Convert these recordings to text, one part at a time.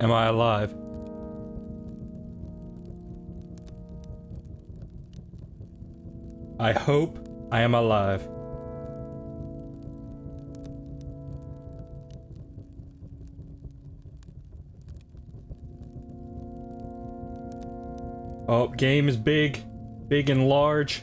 am I alive? I hope I am alive. Oh, game is big. Big and large.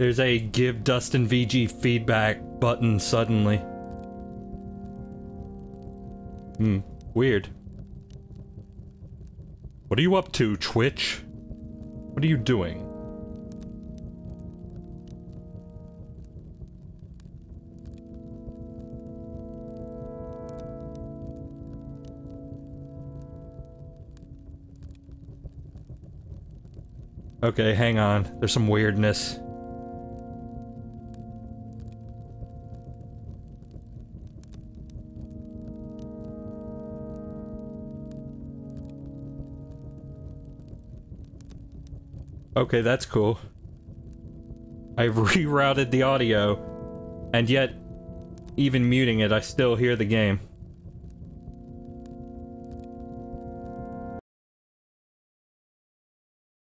There's a give Dustin VG feedback button suddenly. Hmm, weird. What are you up to, Twitch? What are you doing? Okay, hang on. There's some weirdness. Okay, that's cool. I've rerouted the audio, and yet, even muting it, I still hear the game.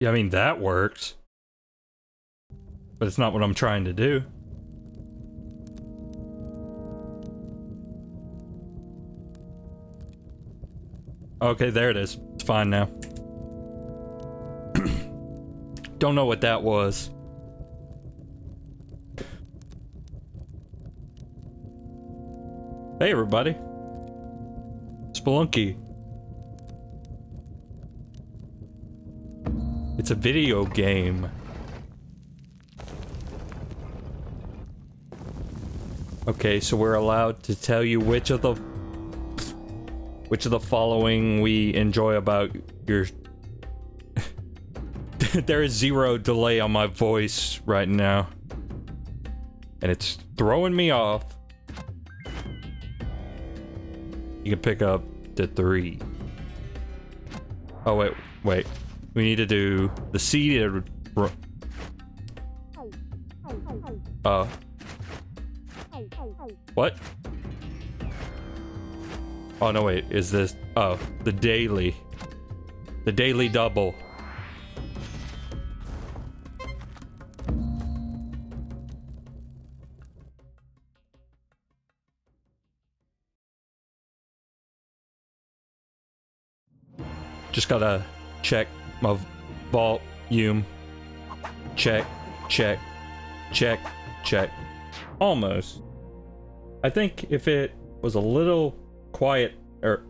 Yeah, I mean, that works. But it's not what I'm trying to do. Okay, there it is. It's fine now. Don't know what that was. Hey everybody. Spelunky. It's a video game. Okay, so we're allowed to tell you which of the which of the following we enjoy about your there is zero delay on my voice right now. And it's throwing me off. You can pick up to three. Oh, wait, wait. We need to do the seated... Uh... What? Oh, no, wait. Is this... Oh, the daily. The daily double. Just gotta check my volume. Check, check, check, check. Almost. I think if it was a little quiet, or...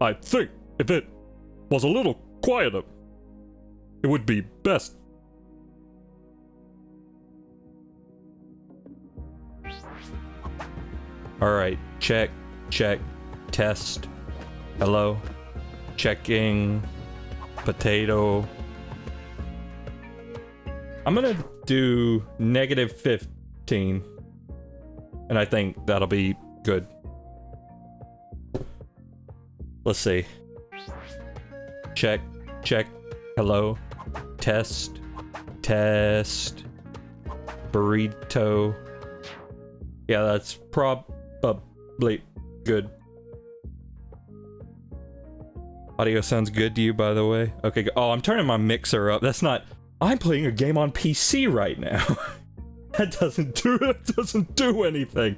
I think if it was a little quieter, it would be best. Alright, check, check, test. Hello. Checking. Potato. I'm gonna do negative 15. And I think that'll be good. Let's see. Check. Check. Hello. Test. Test. Burrito. Yeah, that's probably good. Audio sounds good to you, by the way. Okay, oh, I'm turning my mixer up. That's not... I'm playing a game on PC right now. that doesn't do... It doesn't do anything.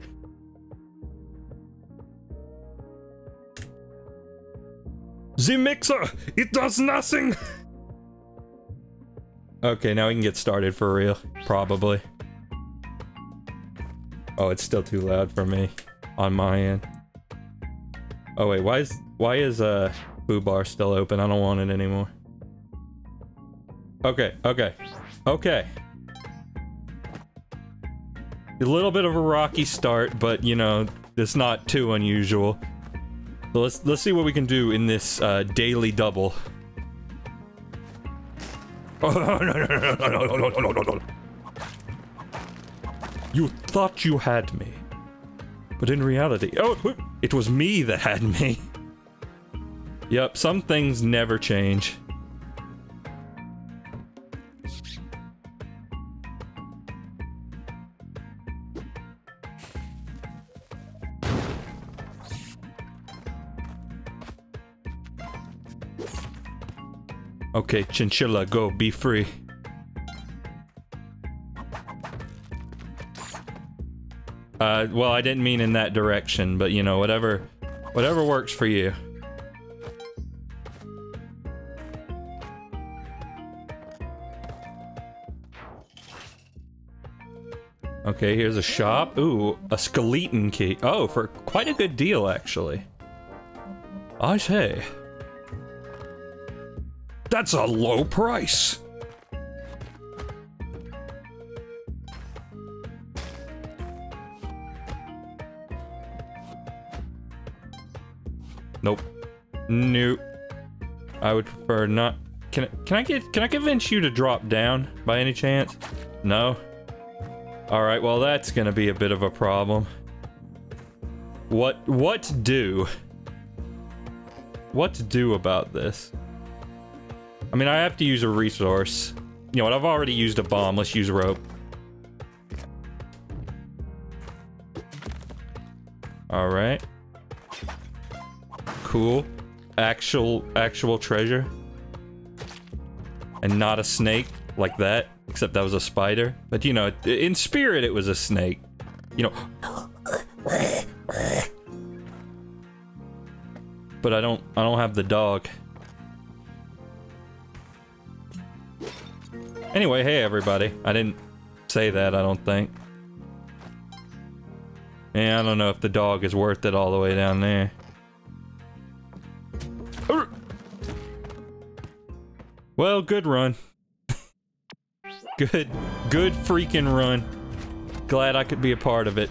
The mixer! It does nothing! okay, now we can get started for real. Probably. Oh, it's still too loud for me. On my end. Oh wait, why is... Why is, uh... Boo bar still open. I don't want it anymore. Okay, okay, okay. A little bit of a rocky start, but you know, it's not too unusual. So let's let's see what we can do in this uh, daily double. You thought you had me. But in reality, oh, it was me that had me. Yep, some things never change. Okay, chinchilla, go, be free. Uh, well, I didn't mean in that direction, but you know, whatever, whatever works for you. Okay, here's a shop. Ooh, a skeleton key. Oh, for quite a good deal, actually. I say. That's a low price. Nope. Nope. I would prefer not. Can I, can I get can I convince you to drop down by any chance? No. All right. Well, that's gonna be a bit of a problem. What what do? What to do about this? I mean, I have to use a resource. You know what? I've already used a bomb. Let's use rope. All right. Cool. Actual, actual treasure. And not a snake like that. Except that was a spider. But you know, in spirit it was a snake. You know. But I don't, I don't have the dog. Anyway, hey everybody. I didn't say that, I don't think. Yeah, I don't know if the dog is worth it all the way down there. Well, good run. Good, good freaking run. Glad I could be a part of it.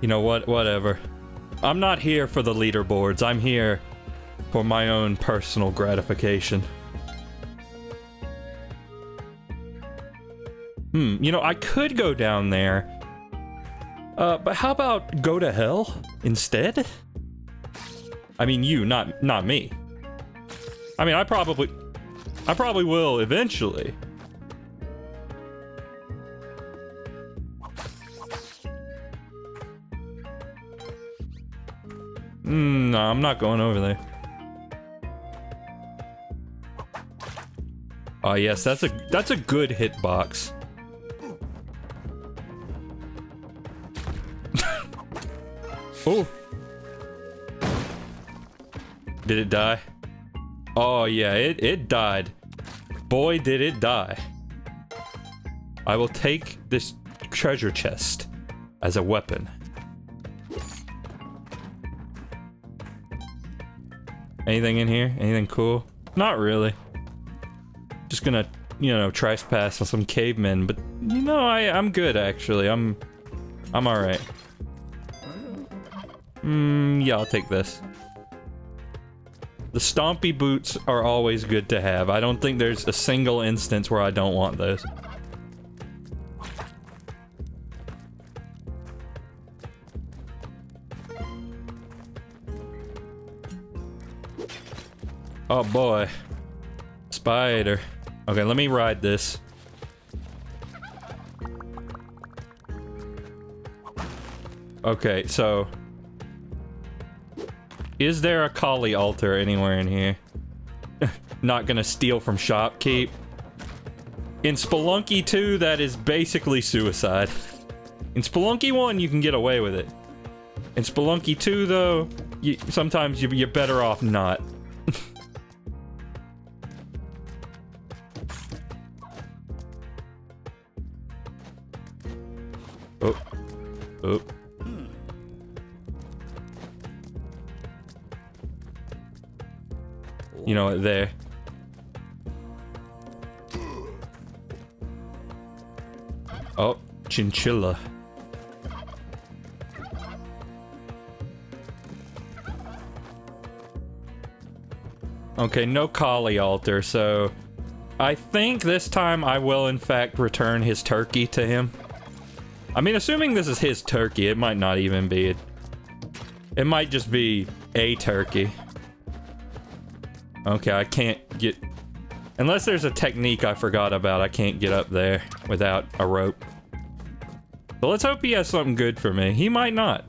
You know what? Whatever. I'm not here for the leaderboards. I'm here for my own personal gratification. Hmm, you know, I could go down there. Uh, but how about go to hell instead? I mean you, not not me. I mean, I probably I probably will eventually. Mm, no, I'm not going over there. Oh yes, that's a that's a good hitbox. Oh. Did it die? Oh yeah, it it died. Boy, did it die. I will take this treasure chest as a weapon. Anything in here? Anything cool? Not really. Just gonna, you know, trespass on some cavemen, but you know, I I'm good actually. I'm I'm all Hmm, yeah, I'll take this. The stompy boots are always good to have. I don't think there's a single instance where I don't want those. Oh boy. Spider. Okay, let me ride this. Okay, so... Is there a Kali altar anywhere in here? Not gonna steal from shopkeep. In Spelunky 2, that is basically suicide. In Spelunky 1, you can get away with it. In Spelunky 2, though, you, sometimes you, you're better off not. Oh. Oh. you know, there. Oh, chinchilla. Okay, no Kali altar, so... I think this time I will in fact return his turkey to him. I mean, assuming this is his turkey, it might not even be. It might just be a turkey. Okay, I can't get... Unless there's a technique I forgot about, I can't get up there without a rope. So let's hope he has something good for me. He might not.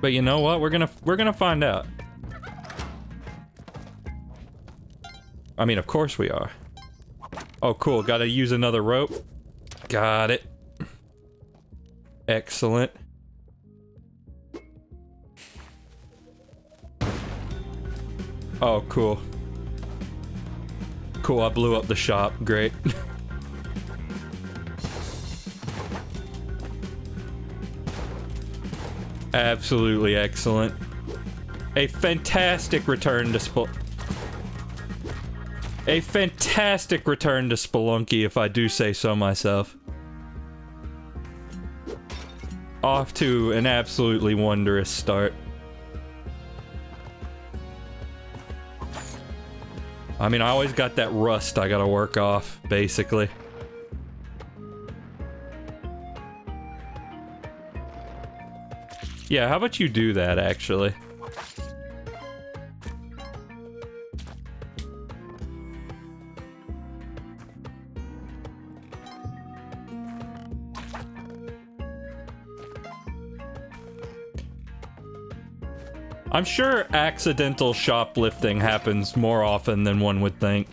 But you know what? We're gonna we're gonna find out. I mean, of course we are. Oh, cool. Gotta use another rope. Got it. Excellent. Oh, cool. Cool, I blew up the shop. Great. Absolutely excellent. A fantastic return to Spel- A fantastic return to Spelunky, if I do say so myself. Off to an absolutely wondrous start. I mean, I always got that rust I gotta work off, basically. Yeah, how about you do that, actually? I'm sure accidental shoplifting happens more often than one would think.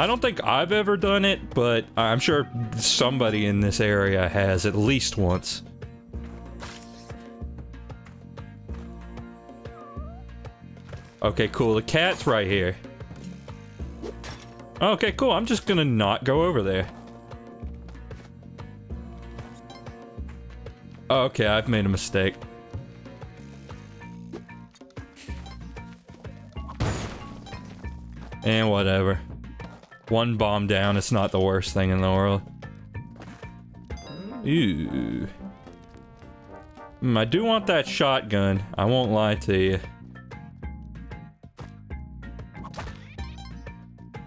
I don't think I've ever done it, but I'm sure somebody in this area has at least once. Okay, cool. The cat's right here. Okay, cool. I'm just gonna not go over there. Okay, I've made a mistake. And whatever. One bomb down, it's not the worst thing in the world. Ooh. Mm, I do want that shotgun. I won't lie to you.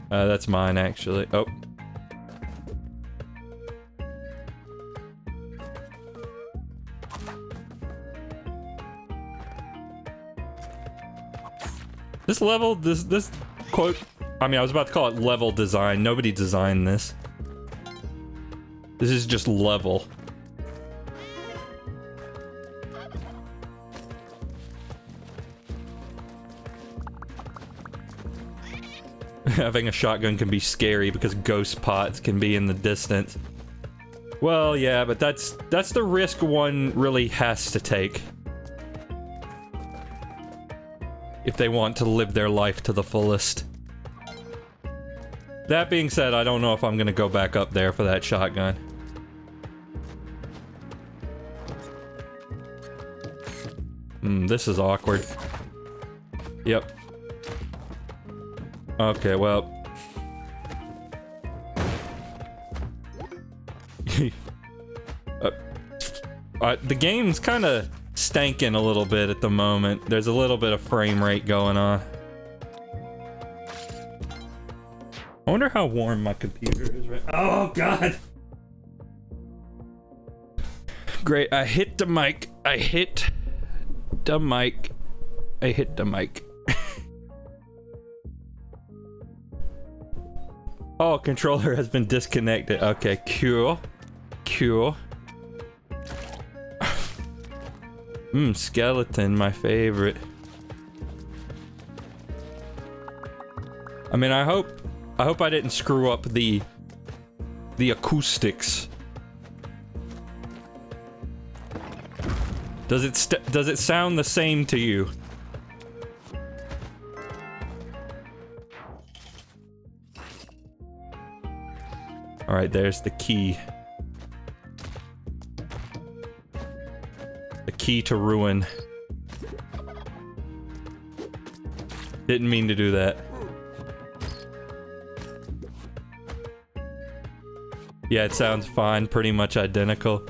Uh, that's mine, actually. Oh. This level, this, this quote I mean, I was about to call it level design. Nobody designed this. This is just level. Having a shotgun can be scary because ghost pots can be in the distance. Well, yeah, but that's that's the risk one really has to take. If they want to live their life to the fullest. That being said, I don't know if I'm gonna go back up there for that shotgun. Hmm, this is awkward. Yep. Okay, well. uh, the game's kind of stanking a little bit at the moment. There's a little bit of frame rate going on. I wonder how warm my computer is right Oh, God! Great, I hit the mic. I hit the mic. I hit the mic. oh, controller has been disconnected. Okay, cool. Cool. Mmm, skeleton, my favorite. I mean, I hope I hope I didn't screw up the the acoustics. Does it does it sound the same to you? All right, there's the key. Key to ruin. Didn't mean to do that. Yeah, it sounds fine. Pretty much identical.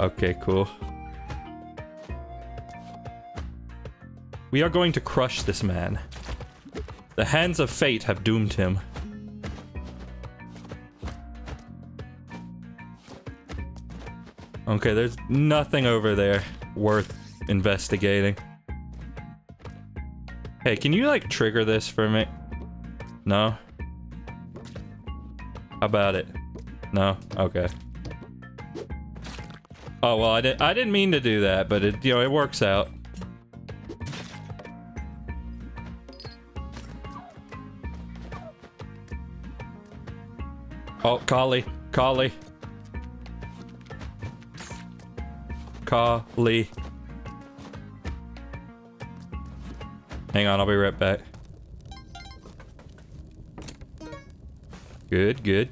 Okay, cool. We are going to crush this man. The hands of fate have doomed him. Okay, there's nothing over there worth investigating. Hey, can you like trigger this for me? No? How about it? No? Okay. Oh, well, I, did, I didn't mean to do that, but it, you know, it works out. Oh, Kali. Kali. Kali. Hang on, I'll be right back. Good, good.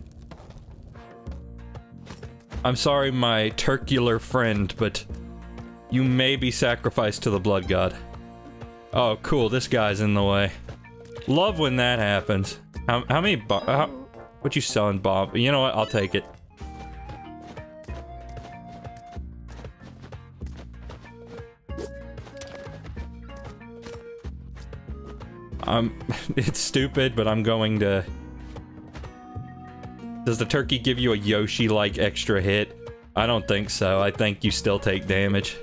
I'm sorry, my turcular friend, but you may be sacrificed to the blood god. Oh, cool, this guy's in the way. Love when that happens. How, how many what you selling, Bob? You know what, I'll take it. Um, it's stupid, but I'm going to does the turkey give you a Yoshi-like extra hit? I don't think so. I think you still take damage.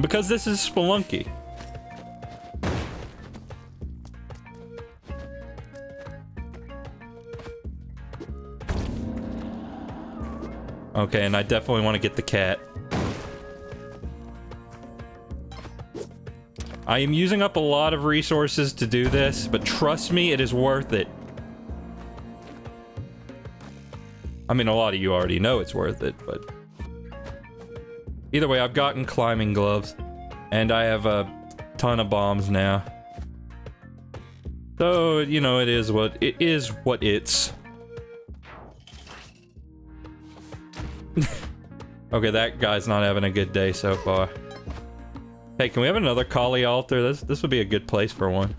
Because this is Spelunky. Okay, and I definitely want to get the cat. I am using up a lot of resources to do this, but trust me, it is worth it. I mean, a lot of you already know it's worth it, but... Either way, I've gotten climbing gloves. And I have a ton of bombs now. So, you know, it is what... It is what it's. okay, that guy's not having a good day so far. Hey, can we have another Kali altar? This this would be a good place for one.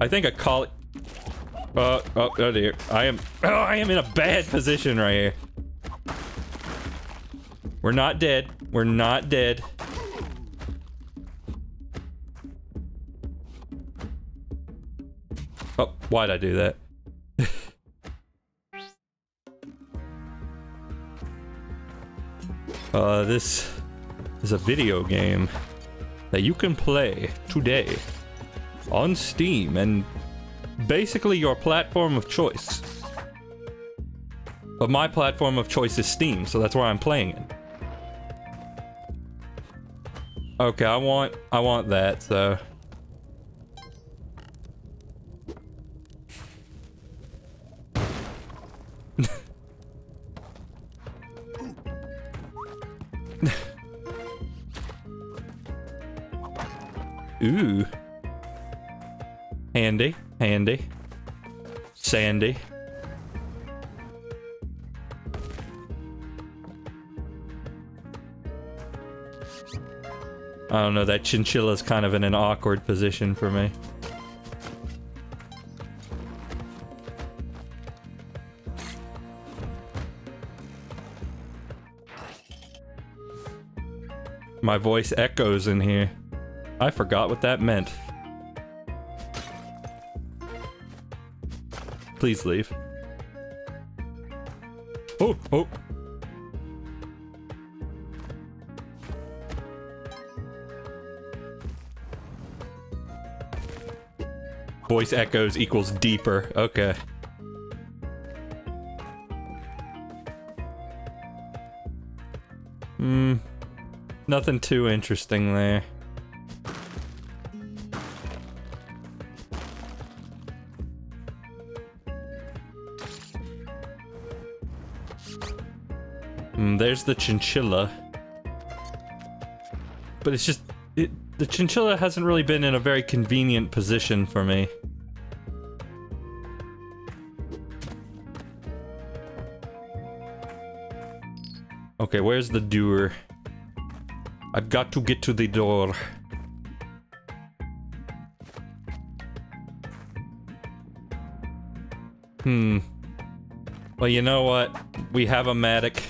I think a Kali... Oh, oh, oh dear. I am, oh, I am in a bad position right here. We're not dead. We're not dead. Oh, why'd I do that? uh, this is a video game that you can play today on Steam and basically your platform of choice. But my platform of choice is Steam, so that's where I'm playing it. Okay, I want I want that, so Ooh. Handy. Handy. Sandy. I don't know, that chinchilla's kind of in an awkward position for me. My voice echoes in here. I forgot what that meant. Please leave. Oh, oh. Voice echoes equals deeper. Okay. Hmm. Nothing too interesting there. There's the chinchilla. But it's just... It, the chinchilla hasn't really been in a very convenient position for me. Okay, where's the door? I've got to get to the door. Hmm. Well, you know what? We have a medic.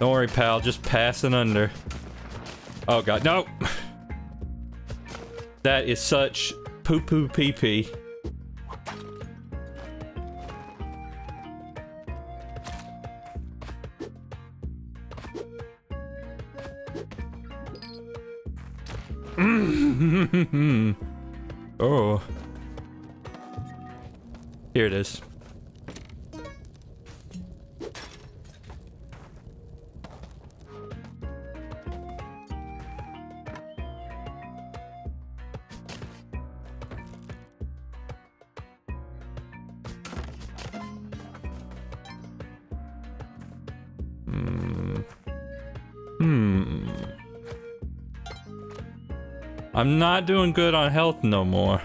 Don't worry, pal. Just passing under. Oh, God. No! That is such poo-poo pee-pee. oh. Here it is. I'm not doing good on health no more.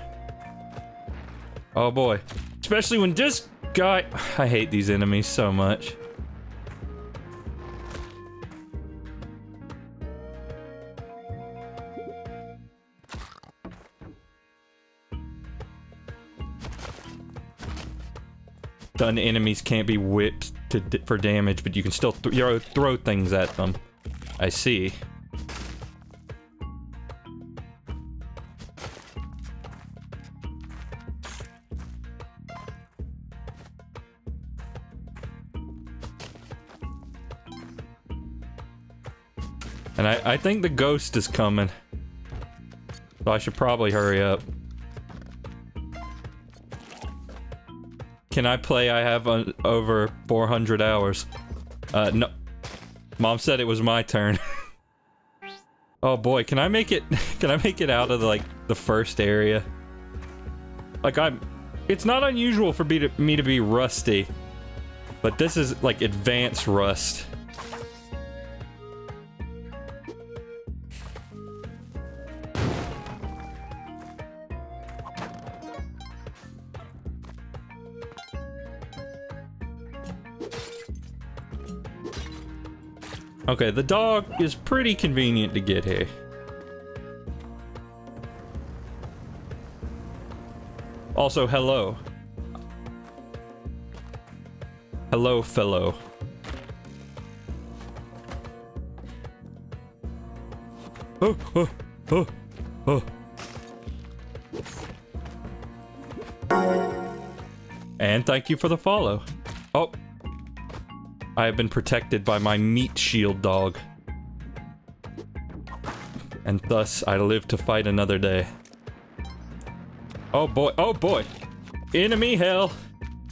Oh boy. Especially when this guy... I hate these enemies so much. Done enemies can't be whipped to for damage, but you can still th throw, throw things at them. I see. Think the ghost is coming. So I should probably hurry up. Can I play? I have over 400 hours. Uh, no. Mom said it was my turn. oh boy, can I make it, can I make it out of the, like, the first area? Like I'm, it's not unusual for me to, me to be rusty. But this is like advanced rust. Okay, the dog is pretty convenient to get here. Also, hello. Hello, fellow. Oh, oh, oh, oh. And thank you for the follow. I have been protected by my meat shield dog. And thus, I live to fight another day. Oh boy, oh boy! Enemy hell!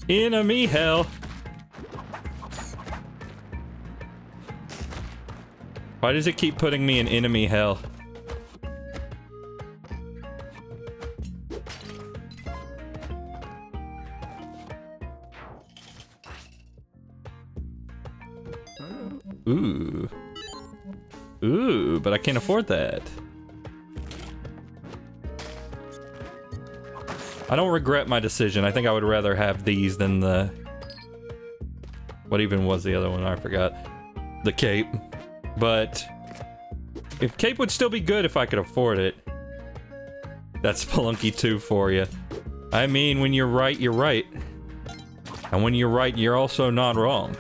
Enemy hell! Why does it keep putting me in enemy hell? Afford that. I don't regret my decision. I think I would rather have these than the... What even was the other one? I forgot. The cape. But... If cape would still be good if I could afford it. That's Spelunky 2 for you. I mean, when you're right, you're right. And when you're right, you're also not wrong.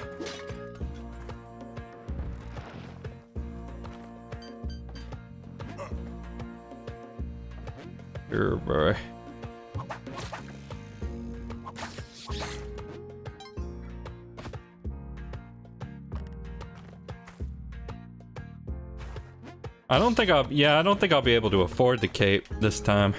Sure, boy. I don't think I'll, yeah, I don't think I'll be able to afford the cape this time.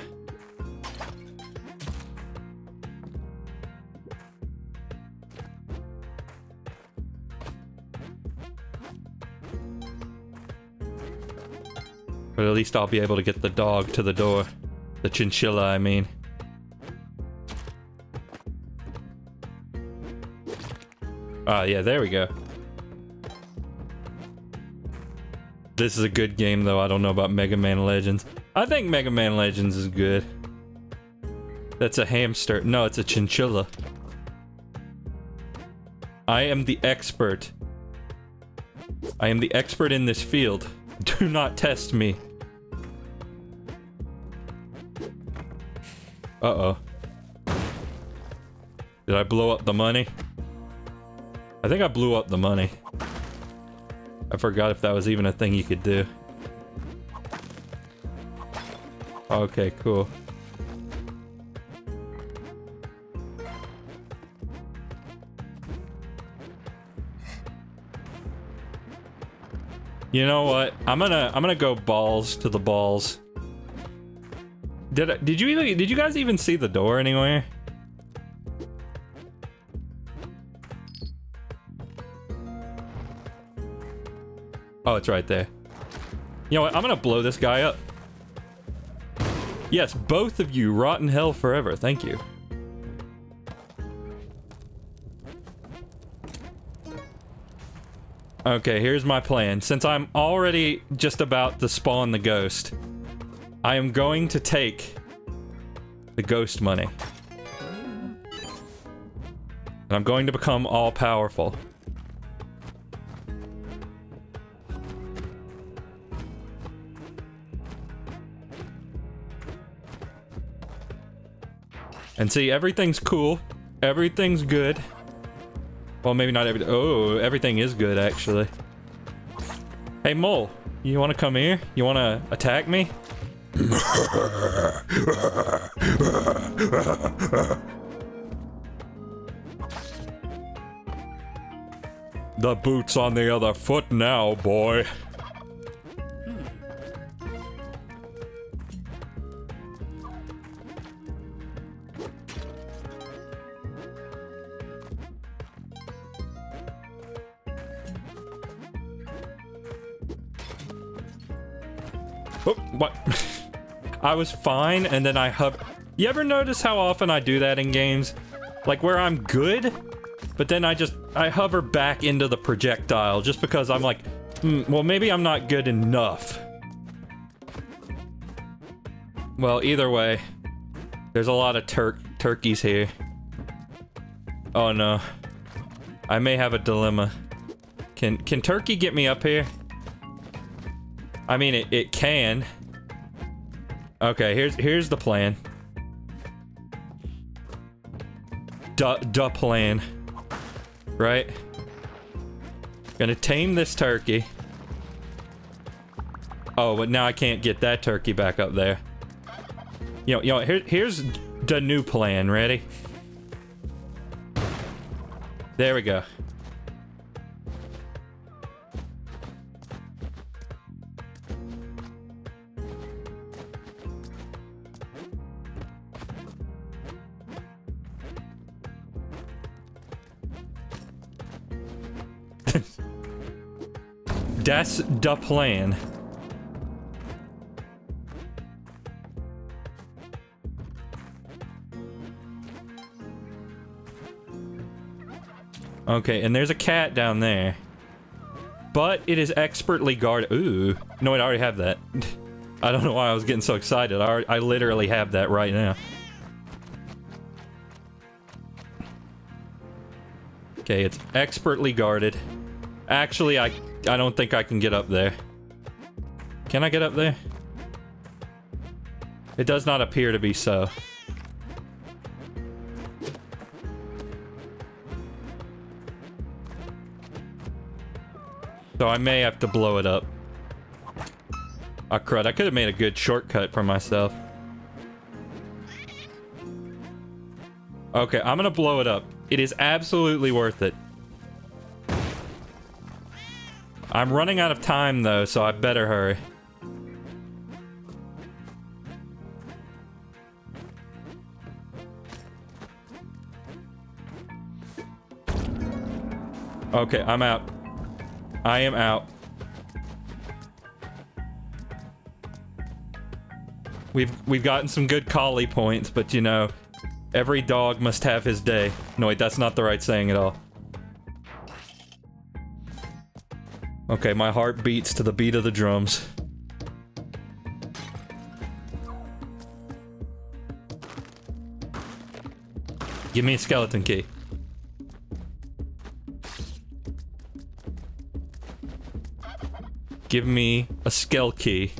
But at least I'll be able to get the dog to the door. The chinchilla, I mean. Ah, yeah, there we go. This is a good game, though. I don't know about Mega Man Legends. I think Mega Man Legends is good. That's a hamster. No, it's a chinchilla. I am the expert. I am the expert in this field. Do not test me. Uh-oh. Did I blow up the money? I think I blew up the money. I forgot if that was even a thing you could do. Okay, cool. You know what? I'm gonna I'm gonna go balls to the balls. Did I, did you even did you guys even see the door anywhere? Oh, it's right there. You know what? I'm gonna blow this guy up. Yes, both of you rot in hell forever. Thank you. Okay, here's my plan. Since I'm already just about to spawn the ghost, I am going to take the ghost money. And I'm going to become all-powerful. And see, everything's cool. Everything's good. Well, maybe not everything. Oh, everything is good, actually. Hey, Mole. You want to come here? You want to attack me? The boot's on the other foot now, boy. I was fine, and then I hub. You ever notice how often I do that in games? Like where I'm good, but then I just I hover back into the projectile just because I'm like, hmm, well maybe I'm not good enough. Well, either way, there's a lot of turk turkeys here. Oh no, I may have a dilemma. Can can turkey get me up here? I mean, it, it can. Okay, here's here's the plan. Duh, duh plan. Right? Gonna tame this turkey. Oh, but now I can't get that turkey back up there. You know, you know, here, here's the new plan. Ready? There we go. That's the plan. Okay, and there's a cat down there. But it is expertly guarded. Ooh. No, I already have that. I don't know why I was getting so excited. I, I literally have that right now. Okay, it's expertly guarded. Actually, I I don't think I can get up there. Can I get up there? It does not appear to be so. So I may have to blow it up. Oh crud, I could have made a good shortcut for myself. Okay, I'm gonna blow it up. It is absolutely worth it. I'm running out of time though, so I better hurry. Okay, I'm out. I am out. We've we've gotten some good Kali points, but you know, every dog must have his day. No, wait, that's not the right saying at all. Okay, my heart beats to the beat of the drums. Give me a skeleton key. Give me a skell key.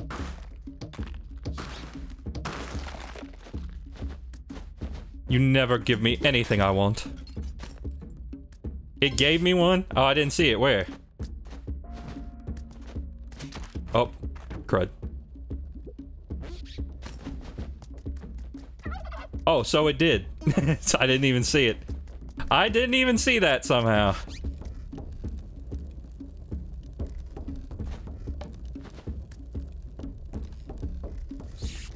You never give me anything I want. It gave me one? Oh, I didn't see it. Where? Crud. Oh, so it did. I didn't even see it. I didn't even see that somehow.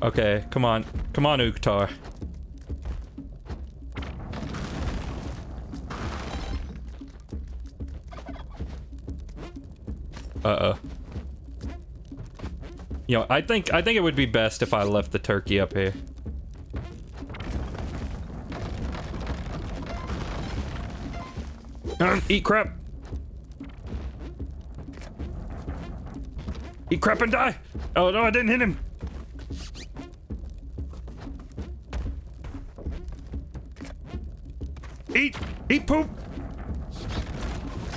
Okay, come on. Come on, Uktar. Uh-oh. You know, I think I think it would be best if I left the turkey up here. Uh, eat crap. Eat crap and die. Oh no, I didn't hit him. Eat! Eat poop!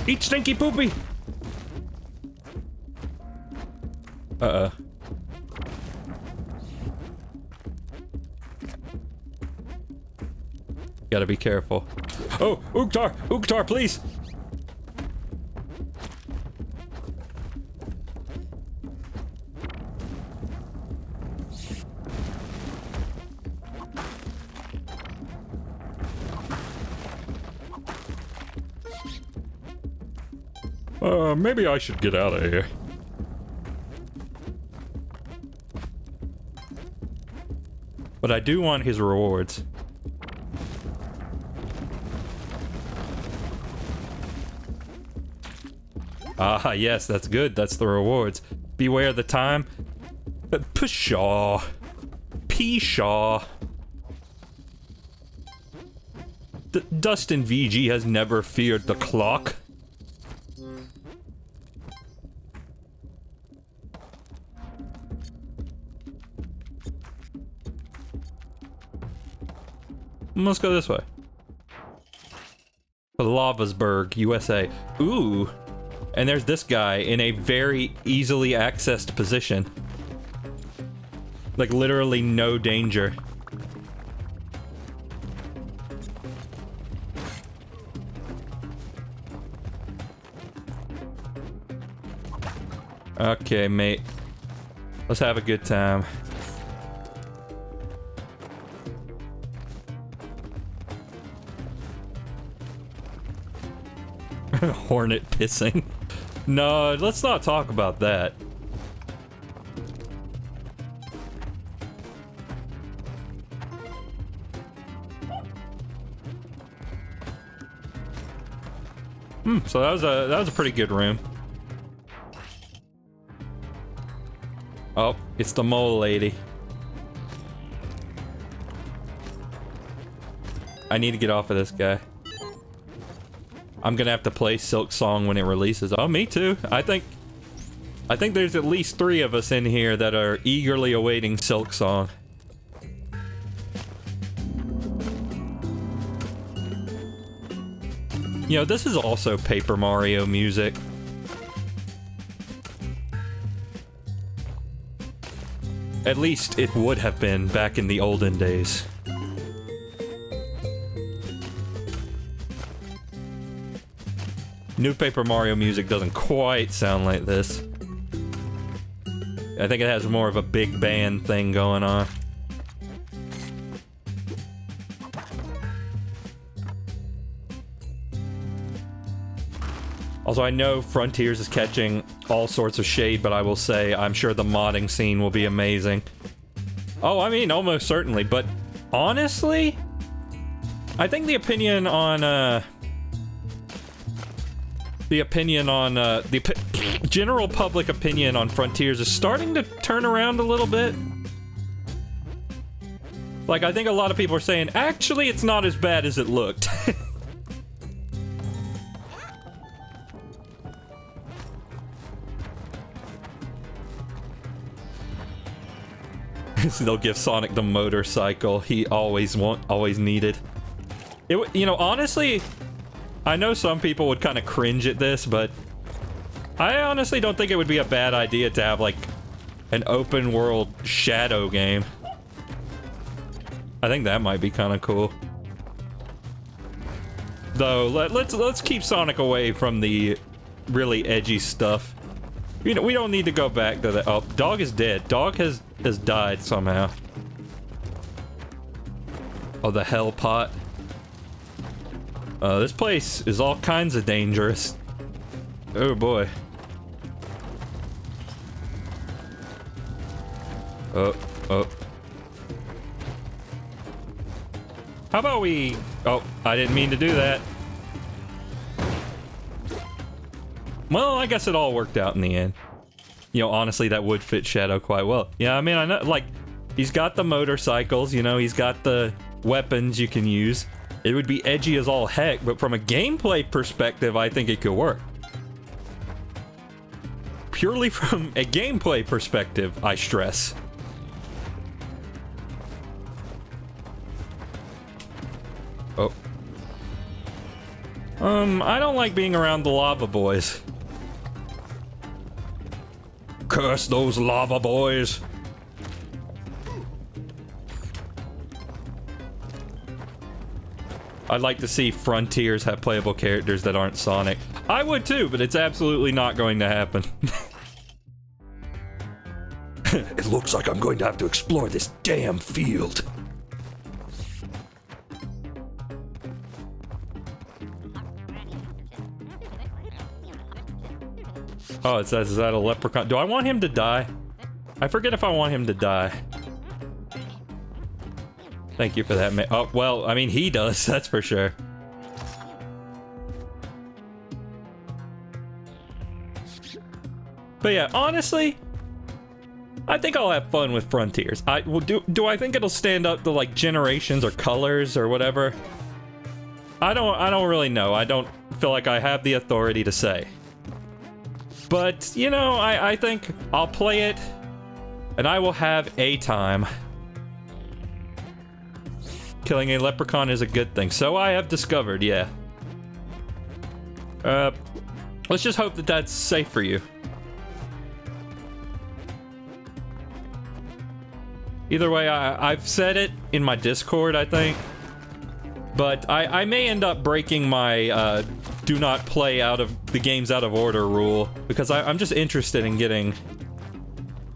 Eat stinky poopy! Uh-uh. Gotta be careful. Oh, Uktar! Uktar, please! Uh, maybe I should get out of here. But I do want his rewards. Ah, yes, that's good. That's the rewards. Beware the time. Uh, pshaw. Pshaw. D Dustin VG has never feared the clock. Let's go this way. Lavasburg, USA. Ooh. And there's this guy in a very easily accessed position. Like literally no danger. Okay, mate. Let's have a good time. Hornet pissing. No, let's not talk about that. Hmm, so that was a that was a pretty good room. Oh, it's the mole lady. I need to get off of this guy. I'm gonna have to play Silksong when it releases. Oh, me too. I think... I think there's at least three of us in here that are eagerly awaiting Silksong. You know, this is also Paper Mario music. At least it would have been back in the olden days. New Paper Mario music doesn't quite sound like this. I think it has more of a big band thing going on. Also, I know Frontiers is catching all sorts of shade, but I will say I'm sure the modding scene will be amazing. Oh, I mean, almost certainly, but honestly, I think the opinion on, uh, the opinion on, uh, the general public opinion on Frontiers is starting to turn around a little bit. Like, I think a lot of people are saying, actually, it's not as bad as it looked. They'll give Sonic the motorcycle he always want, always needed. It, you know, honestly, I know some people would kind of cringe at this, but I honestly don't think it would be a bad idea to have, like, an open world shadow game. I think that might be kind of cool. Though, let, let's let's keep Sonic away from the really edgy stuff. You know, we don't need to go back to that. Oh, dog is dead. Dog has has died somehow. Oh, the hell pot. Uh, this place is all kinds of dangerous. Oh boy. Oh, oh. How about we... Oh, I didn't mean to do that. Well, I guess it all worked out in the end. You know, honestly, that would fit Shadow quite well. Yeah, I mean, I know, like, he's got the motorcycles, you know, he's got the weapons you can use. It would be edgy as all heck, but from a gameplay perspective, I think it could work. Purely from a gameplay perspective, I stress. Oh. Um, I don't like being around the lava boys. Curse those lava boys! I'd like to see Frontiers have playable characters that aren't Sonic. I would too, but it's absolutely not going to happen. it looks like I'm going to have to explore this damn field. Oh, it says, is that a leprechaun? Do I want him to die? I forget if I want him to die. Thank you for that, man. Oh, well, I mean, he does, that's for sure. But yeah, honestly, I think I'll have fun with Frontiers. I will do. Do I think it'll stand up to like generations or colors or whatever? I don't. I don't really know. I don't feel like I have the authority to say. But you know, I I think I'll play it, and I will have a time. Killing a leprechaun is a good thing. So I have discovered, yeah. Uh, let's just hope that that's safe for you. Either way, I, I've said it in my Discord, I think. But I, I may end up breaking my uh, do not play out of the games out of order rule because I, I'm just interested in getting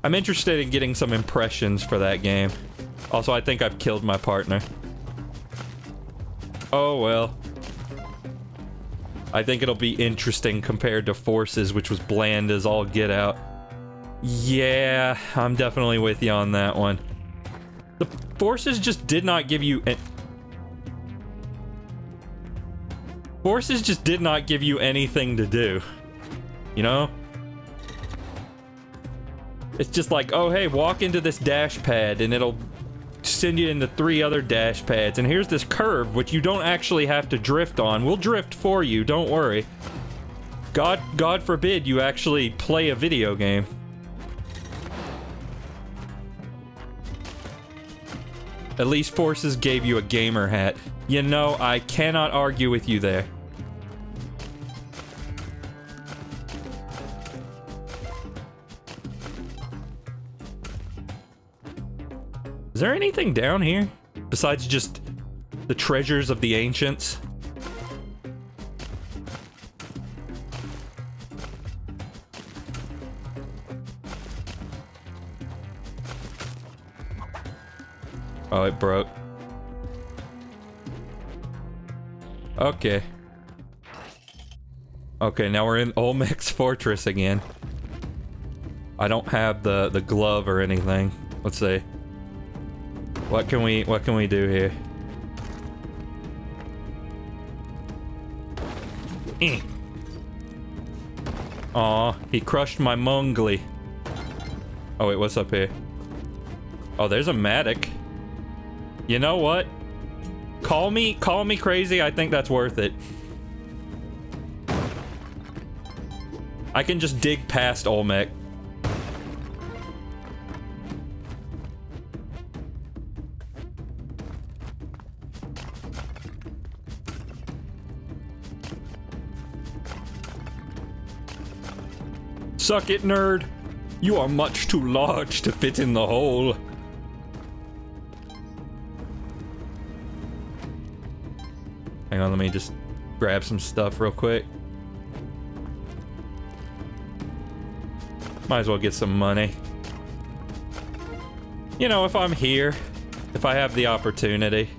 I'm interested in getting some impressions for that game. Also, I think I've killed my partner. Oh, well. I think it'll be interesting compared to Forces, which was bland as all get out. Yeah, I'm definitely with you on that one. The Forces just did not give you... Forces just did not give you anything to do. You know? It's just like, oh hey, walk into this dash pad and it'll send you into three other dash pads. And here's this curve, which you don't actually have to drift on. We'll drift for you, don't worry. God, God forbid you actually play a video game. At least Forces gave you a gamer hat. You know, I cannot argue with you there. Is there anything down here? Besides just the treasures of the ancients? Oh, it broke. Okay. Okay, now we're in Olmec's fortress again. I don't have the, the glove or anything. Let's see. What can we what can we do here? Eh. Aw, he crushed my Mongly. Oh wait, what's up here? Oh, there's a mattock. You know what? Call me call me crazy, I think that's worth it. I can just dig past Olmec. Suck it, nerd. You are much too large to fit in the hole. Hang on, let me just grab some stuff real quick. Might as well get some money. You know, if I'm here, if I have the opportunity.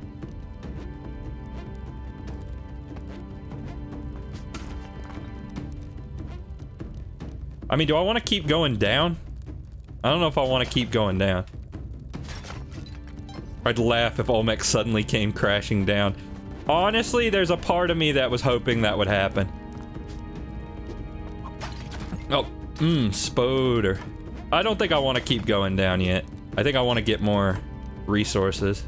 I mean, do I want to keep going down? I don't know if I want to keep going down. I'd laugh if Olmec suddenly came crashing down. Honestly, there's a part of me that was hoping that would happen. Oh, mmm, Spoder. I don't think I want to keep going down yet. I think I want to get more resources.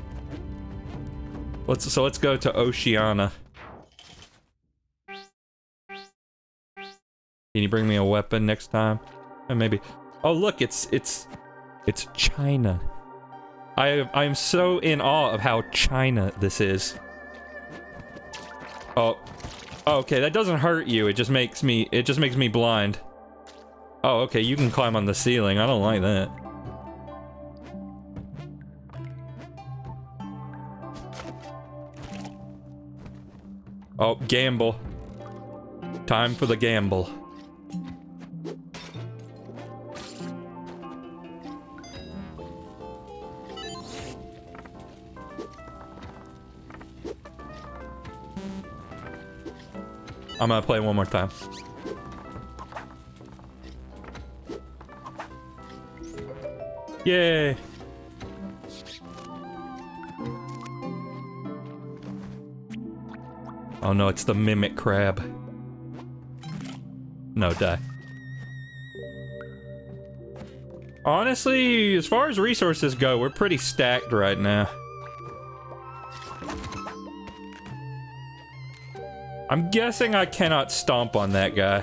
Let's so let's go to Oceania. Can you bring me a weapon next time? And maybe. Oh look, it's it's it's China. I I am so in awe of how China this is. Oh. oh. Okay, that doesn't hurt you. It just makes me it just makes me blind. Oh, okay, you can climb on the ceiling. I don't like that. Oh, gamble. Time for the gamble. I'm gonna play one more time. Yay! Oh no, it's the mimic crab. No, die. Honestly, as far as resources go, we're pretty stacked right now. I'm guessing I cannot stomp on that guy.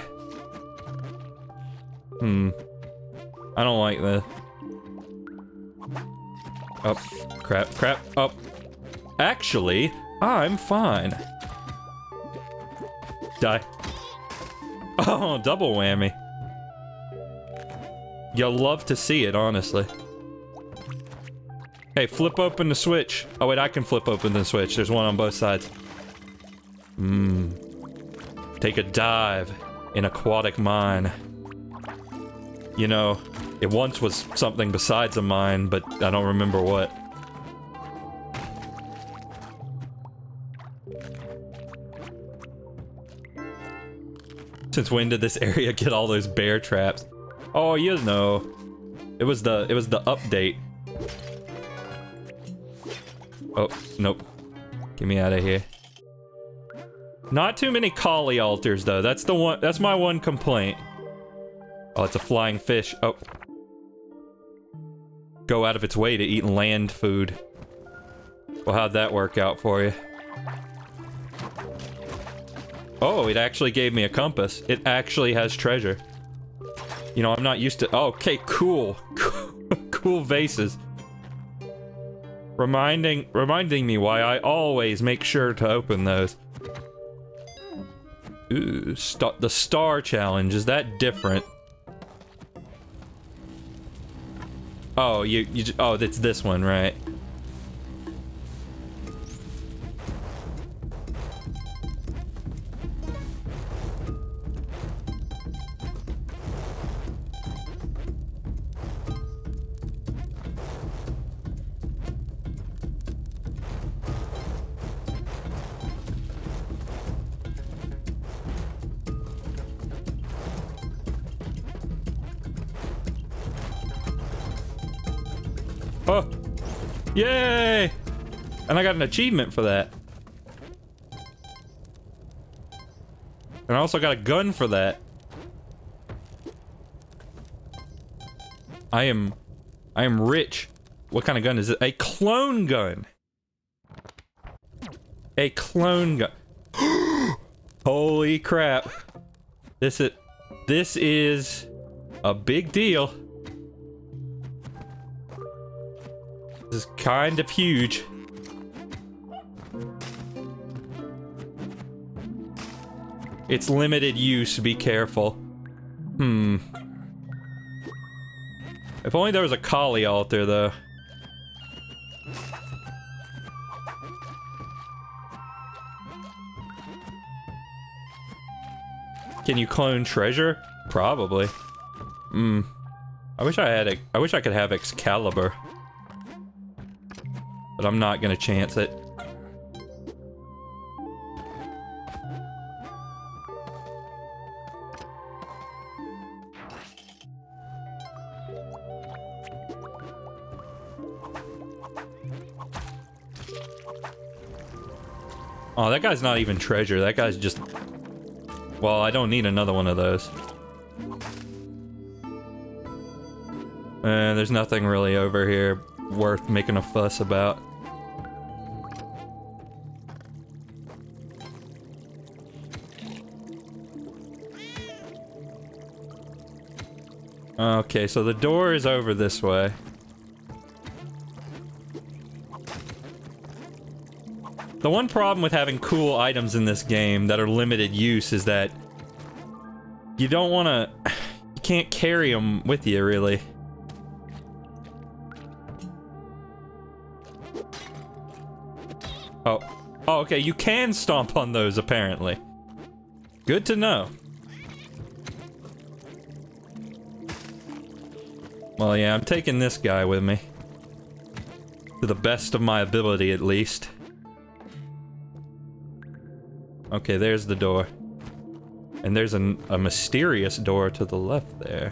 Hmm. I don't like this. Oh, crap, crap, oh. Actually, I'm fine. Die. Oh, double whammy. You'll love to see it, honestly. Hey, flip open the switch. Oh wait, I can flip open the switch. There's one on both sides. Mmm. Take a dive in aquatic mine. You know, it once was something besides a mine, but I don't remember what. Since when did this area get all those bear traps? Oh, you know. It was the it was the update. Oh, nope. Get me out of here. Not too many Kali altars, though. That's the one- that's my one complaint. Oh, it's a flying fish. Oh. Go out of its way to eat land food. Well, how'd that work out for you? Oh, it actually gave me a compass. It actually has treasure. You know, I'm not used to- okay, cool. cool vases. Reminding- reminding me why I always make sure to open those. Ooh, the star challenge, is that different? Oh, you, you, oh, it's this one, right? Oh. Yay! And I got an achievement for that. And I also got a gun for that. I am... I am rich. What kind of gun is it? A clone gun! A clone gun. Holy crap. This is... This is... A big deal. This is kind of huge. It's limited use, be careful. Hmm. If only there was a Kali altar, though. Can you clone treasure? Probably. Hmm. I wish I had a. I wish I could have Excalibur. But I'm not gonna chance it. Oh, that guy's not even treasure. That guy's just... Well, I don't need another one of those. Uh, there's nothing really over here worth making a fuss about. Okay, so the door is over this way. The one problem with having cool items in this game that are limited use is that you don't want to... You can't carry them with you, really. Oh. Oh, okay, you can stomp on those, apparently. Good to know. Well, yeah, I'm taking this guy with me. To the best of my ability, at least. Okay, there's the door. And there's an, a mysterious door to the left there.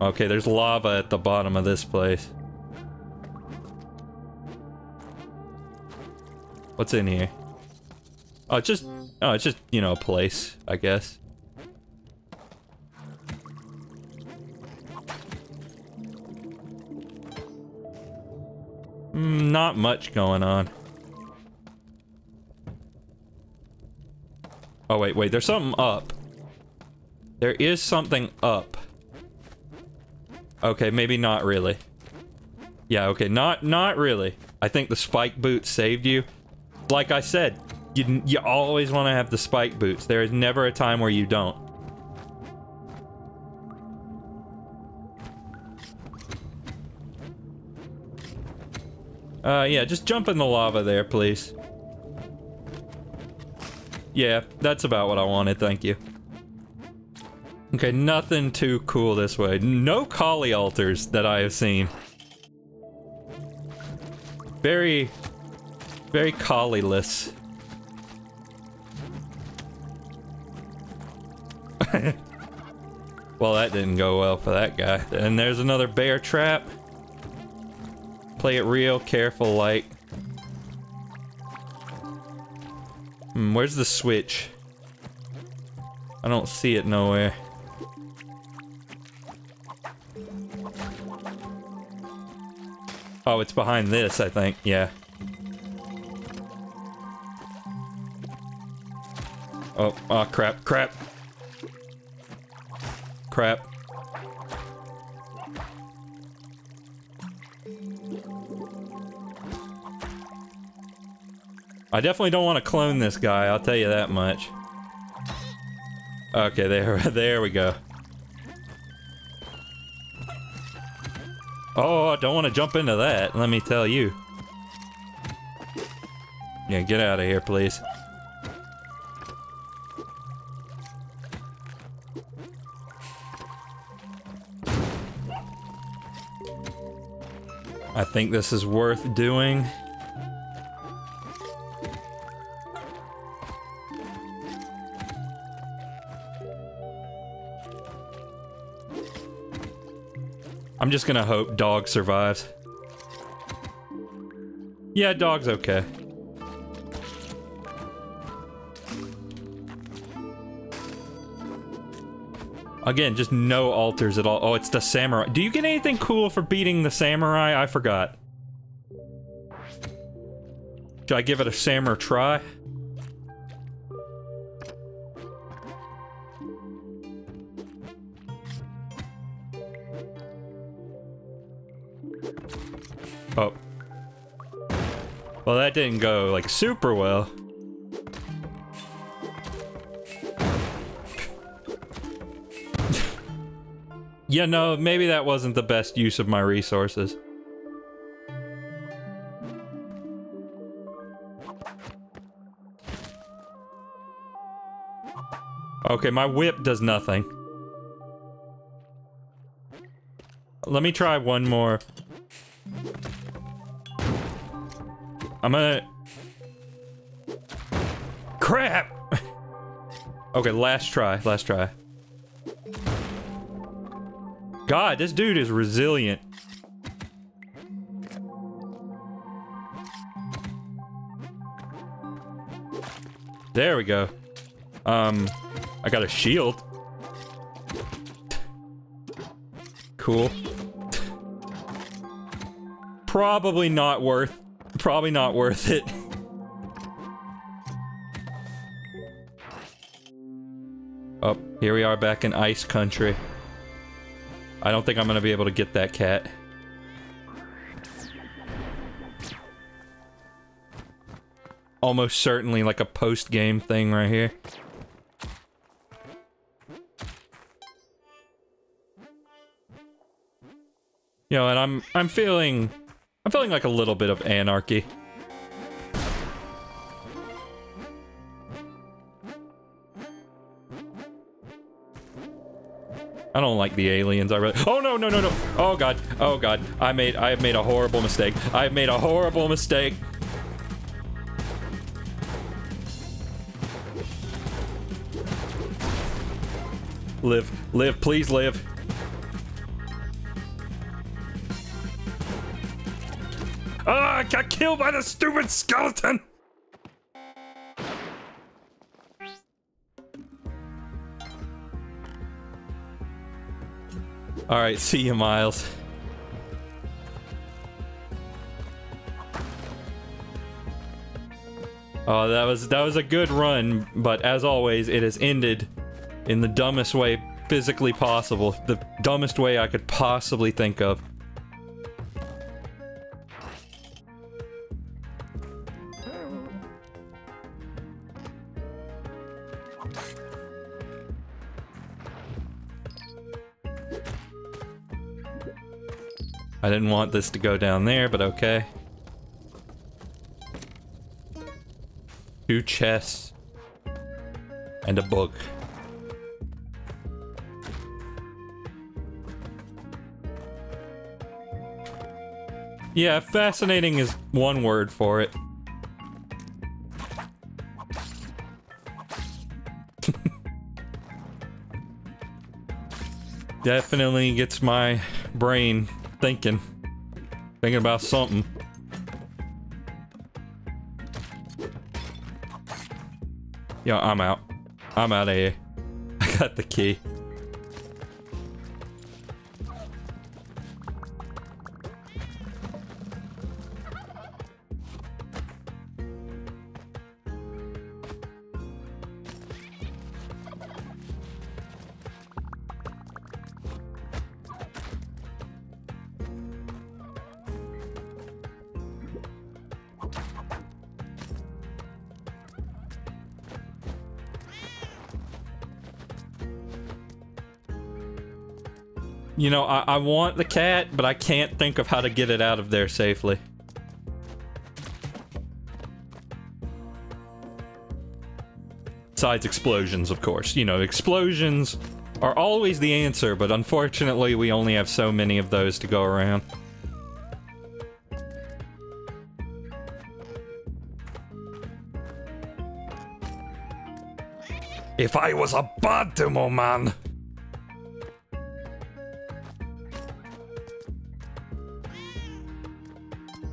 Okay, there's lava at the bottom of this place. What's in here? Oh, it's just... Oh, it's just, you know, a place, I guess. Mm, not much going on. Oh, wait, wait. There's something up. There is something up. Okay, maybe not really. Yeah, okay, not not really. I think the spike boots saved you. Like I said, you, you always want to have the spike boots. There is never a time where you don't. Uh, yeah, just jump in the lava there, please. Yeah, that's about what I wanted, thank you. Okay, nothing too cool this way. No Kali altars that I have seen. Very, very Kali-less. well, that didn't go well for that guy. And there's another bear trap. Play it real careful like. Hmm, where's the switch? I don't see it nowhere. Oh, it's behind this, I think. Yeah. Oh, oh, crap, crap. Crap. I definitely don't want to clone this guy, I'll tell you that much. Okay, there, there we go. Oh, I don't want to jump into that, let me tell you. Yeah, get out of here, please. I think this is worth doing. I'm just gonna hope dog survives. Yeah, dog's okay. Again, just no altars at all. Oh, it's the samurai. Do you get anything cool for beating the samurai? I forgot. Should I give it a samurai try? Didn't go, like, super well. yeah, no, maybe that wasn't the best use of my resources. Okay, my whip does nothing. Let me try one more. I'm gonna... Crap! okay, last try, last try. God, this dude is resilient. There we go. Um, I got a shield. Cool. Probably not worth, probably not worth it. Oh, here we are back in ice country. I don't think I'm gonna be able to get that cat. Almost certainly like a post-game thing right here. You know, and I'm I'm feeling I'm feeling like a little bit of anarchy. I don't like the aliens. I really. Oh no no no no! Oh god! Oh god! I made I have made a horrible mistake. I have made a horrible mistake. Live, live, please live. Got killed by the stupid skeleton! Alright, see you, Miles. Oh, that was that was a good run, but as always, it has ended in the dumbest way physically possible. The dumbest way I could possibly think of. I didn't want this to go down there, but okay. Two chests. And a book. Yeah, fascinating is one word for it. Definitely gets my brain thinking. Thinking about something. Yo, I'm out. I'm out of here. I got the key. You know, I, I want the cat, but I can't think of how to get it out of there safely. Besides explosions, of course. You know, explosions are always the answer, but unfortunately we only have so many of those to go around. If I was a bad Baltimore man,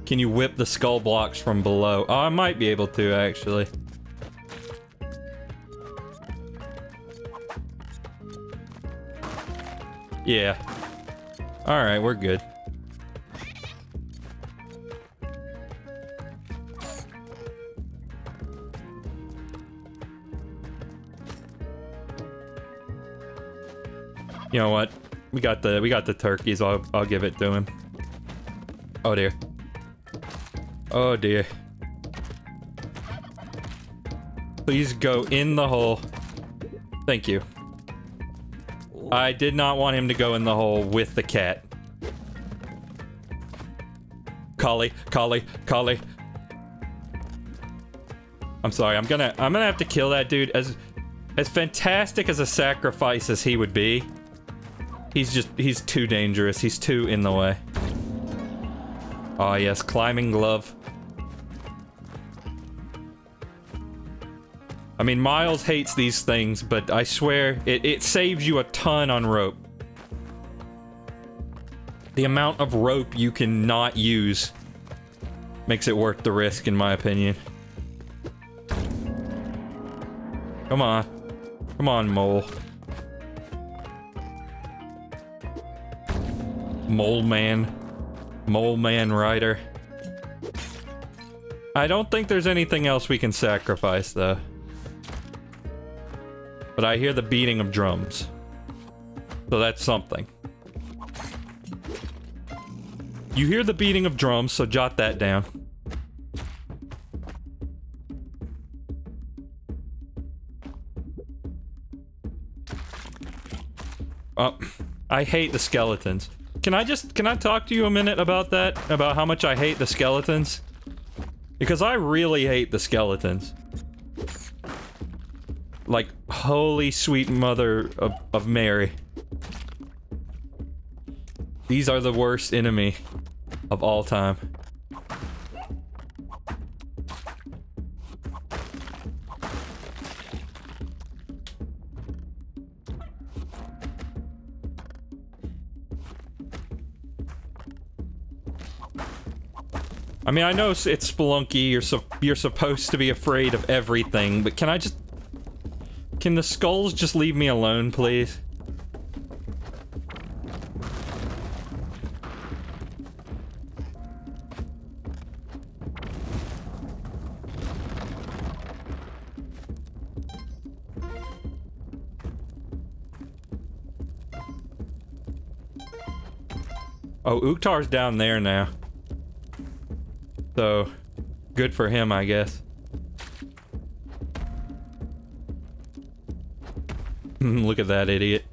Can you whip the skull blocks from below? Oh, I might be able to, actually. Yeah. Alright, we're good. You know what? We got the we got the turkeys. I'll I'll give it to him. Oh dear. Oh dear. Please go in the hole. Thank you. I did not want him to go in the hole with the cat. Kali, Kali, Kali. I'm sorry, I'm gonna I'm gonna have to kill that dude as As fantastic as a sacrifice as he would be, he's just, he's too dangerous. He's too in the way. Oh yes, climbing glove. I mean, Miles hates these things, but I swear, it, it saves you a ton on rope. The amount of rope you can not use makes it worth the risk, in my opinion. Come on. Come on, mole. Mole man. Mole man rider. I don't think there's anything else we can sacrifice, though. But I hear the beating of drums. So that's something. You hear the beating of drums, so jot that down. Oh, I hate the skeletons. Can I just, can I talk to you a minute about that? About how much I hate the skeletons? Because I really hate the skeletons. Like, holy sweet mother of, of Mary. These are the worst enemy of all time. I mean, I know it's Spelunky, you're, su you're supposed to be afraid of everything, but can I just... Can the skulls just leave me alone, please? Oh, Uktar's down there now. So, good for him, I guess. Look at that idiot.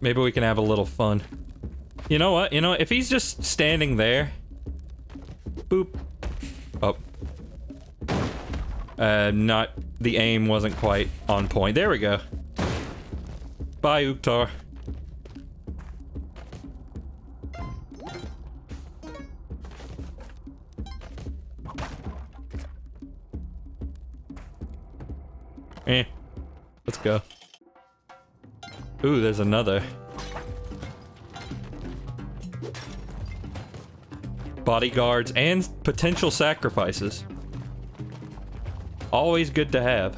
Maybe we can have a little fun. You know what? You know, if he's just standing there... Boop. Oh. Uh, not... The aim wasn't quite on point. There we go. Bye, Uktar. Ooh, there's another. Bodyguards and potential sacrifices. Always good to have.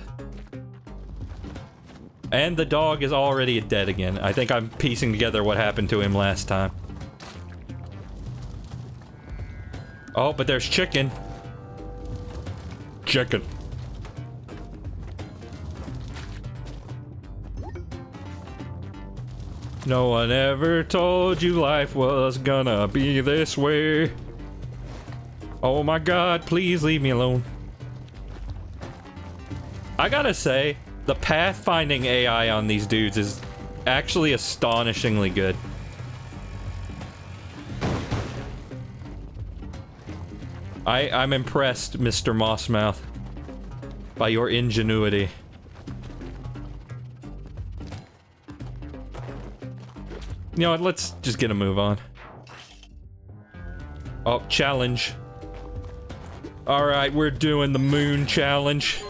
And the dog is already dead again. I think I'm piecing together what happened to him last time. Oh, but there's chicken. Chicken. No one ever told you life was gonna be this way. Oh my god, please leave me alone. I gotta say, the pathfinding AI on these dudes is actually astonishingly good. I, I'm impressed, Mr. Mossmouth, by your ingenuity. You know what, let's just get a move on. Oh, challenge. Alright, we're doing the moon challenge.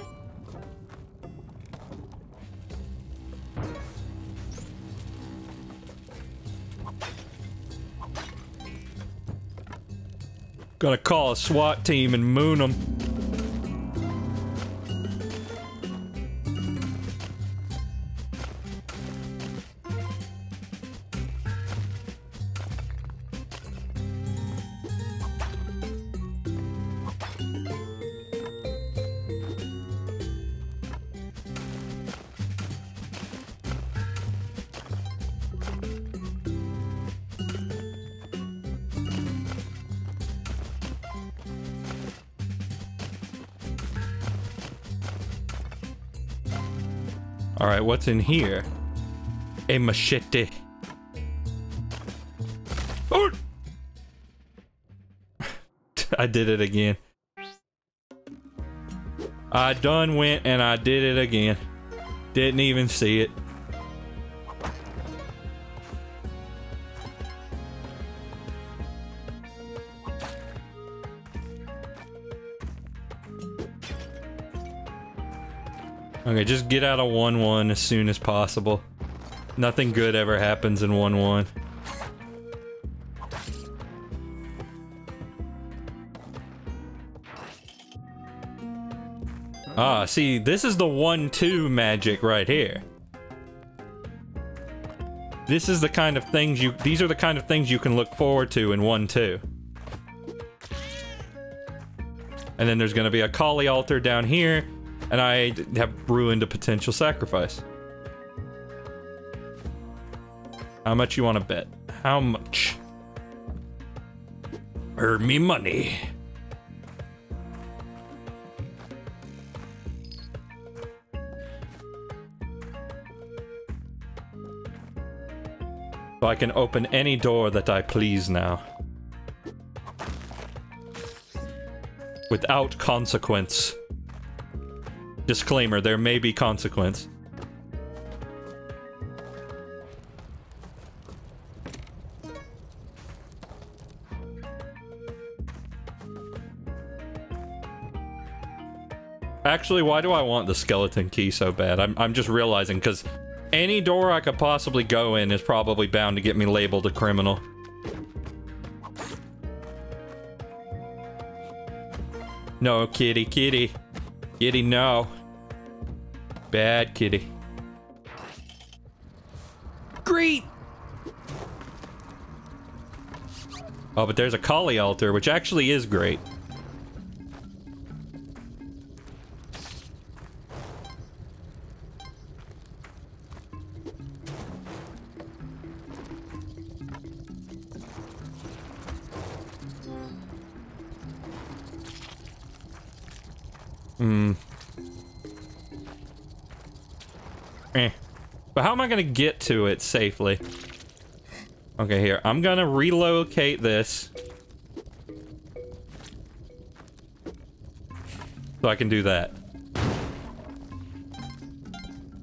Gonna call a SWAT team and moon them. What's in here? A machete. Oh! I did it again. I done went and I did it again. Didn't even see it. Okay, just get out of 1-1 as soon as possible. Nothing good ever happens in 1-1. Ah, see, this is the 1-2 magic right here. This is the kind of things you- these are the kind of things you can look forward to in 1-2. And then there's gonna be a Kali altar down here, and I have ruined a potential sacrifice. How much you want to bet? How much? Earn me money. So I can open any door that I please now. Without consequence. Disclaimer, there may be consequence. Actually, why do I want the skeleton key so bad? I'm, I'm just realizing, because any door I could possibly go in is probably bound to get me labeled a criminal. No, kitty, kitty. Kitty, no. Bad kitty. Great! Oh, but there's a Kali altar, which actually is great. Hmm. Eh. But how am I gonna get to it safely? Okay, here. I'm gonna relocate this. So I can do that.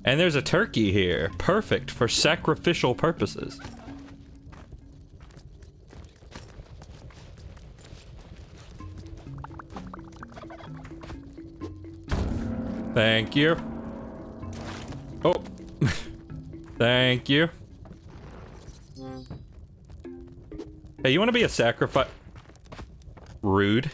And there's a turkey here. Perfect for sacrificial purposes. Thank you. Oh. Thank you. Hey, you want to be a sacrifice? Rude.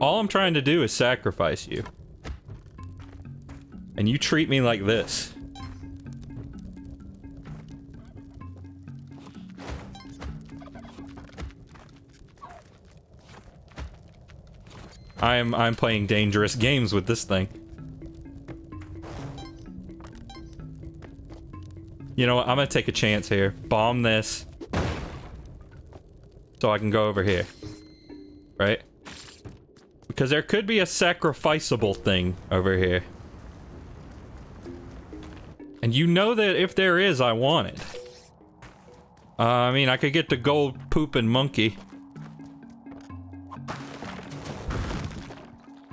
All I'm trying to do is sacrifice you. And you treat me like this. I'm I'm playing dangerous games with this thing. You know what? I'm gonna take a chance here. Bomb this. So I can go over here. Right? Because there could be a sacrificable thing over here. And you know that if there is, I want it. Uh, I mean, I could get the gold pooping monkey.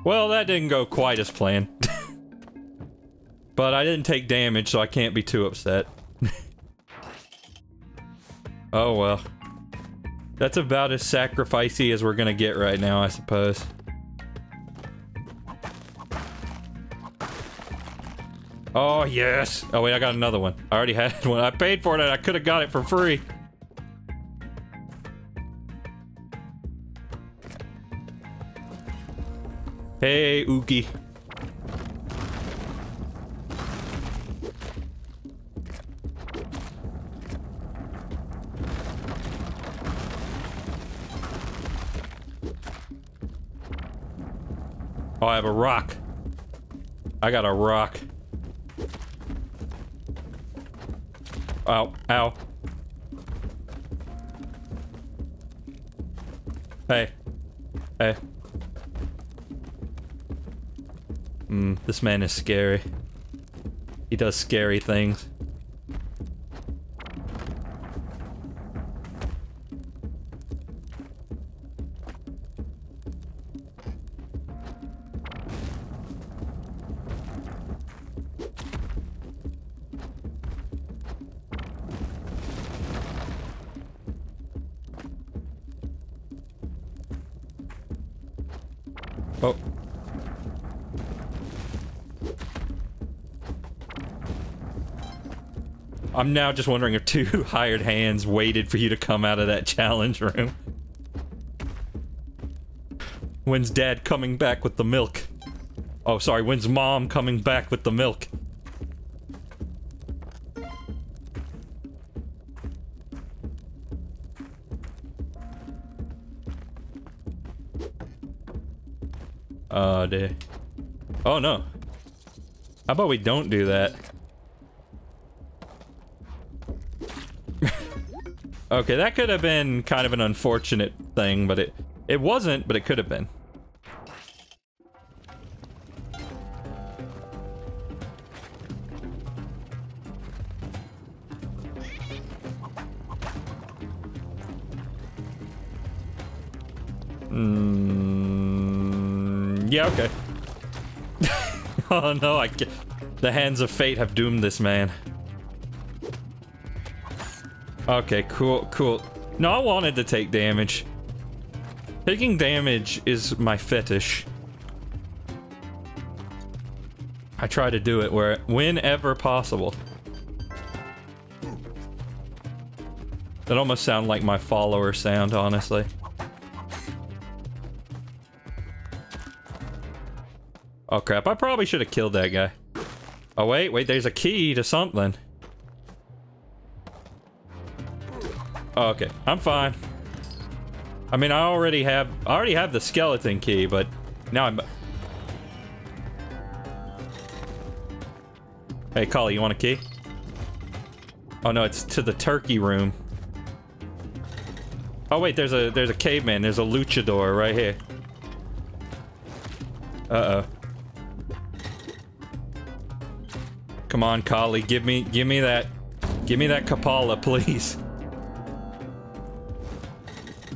Well, that didn't go quite as planned. but I didn't take damage, so I can't be too upset. oh well. That's about as sacrificey as we're gonna get right now, I suppose. Oh, yes! Oh wait, I got another one. I already had one. I paid for it and I could have got it for free. Hey, Oogie. Oh, I have a rock. I got a rock. Ow, ow. Hey. Hmm, this man is scary. He does scary things. I'm now just wondering if two hired hands waited for you to come out of that challenge room. When's dad coming back with the milk? Oh, sorry, when's mom coming back with the milk? Uh, oh, dear. Oh, no. How about we don't do that? Okay, that could have been kind of an unfortunate thing, but it it wasn't, but it could have been. Mm, yeah, okay. oh no, I get the hands of fate have doomed this man. Okay, cool, cool. No, I wanted to take damage. Taking damage is my fetish. I try to do it where whenever possible. That almost sound like my follower sound, honestly. Oh crap, I probably should have killed that guy. Oh wait, wait, there's a key to something. Oh, okay, I'm fine. I mean, I already have, I already have the skeleton key, but now I'm... Hey, Kali, you want a key? Oh no, it's to the turkey room. Oh wait, there's a, there's a caveman, there's a luchador right here. Uh-oh. Come on, Kali, give me, give me that, give me that Kapala, please.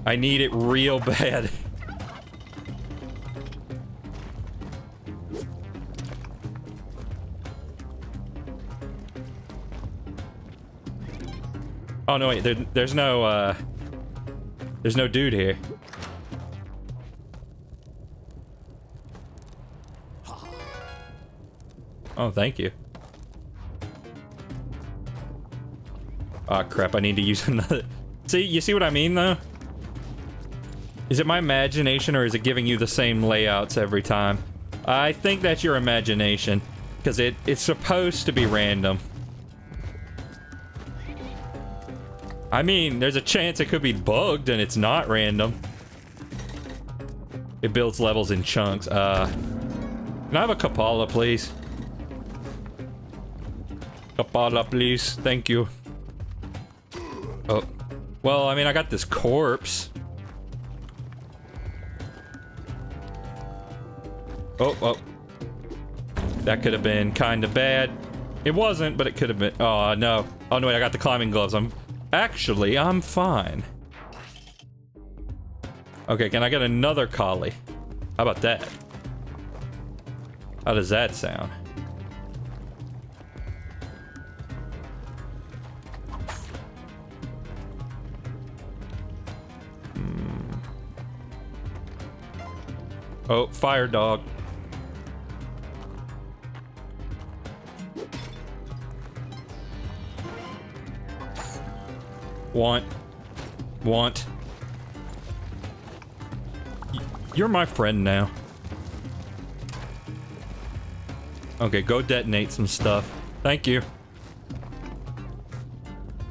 I need it real bad. Oh no, wait, there, there's no, uh, there's no dude here. Oh, thank you. Oh crap, I need to use another... See, you see what I mean though? Is it my imagination or is it giving you the same layouts every time? I think that's your imagination. Because it, it's supposed to be random. I mean, there's a chance it could be bugged and it's not random. It builds levels in chunks. Uh, can I have a Kapala, please? Kapala, please. Thank you. Oh. Well, I mean, I got this corpse. Oh, oh. That could have been kind of bad. It wasn't, but it could have been. Oh, no. Oh, no, wait, I got the climbing gloves. I'm... Actually, I'm fine. Okay, can I get another Kali? How about that? How does that sound? Hmm. Oh, fire dog. Want. Want. You're my friend now. Okay, go detonate some stuff. Thank you.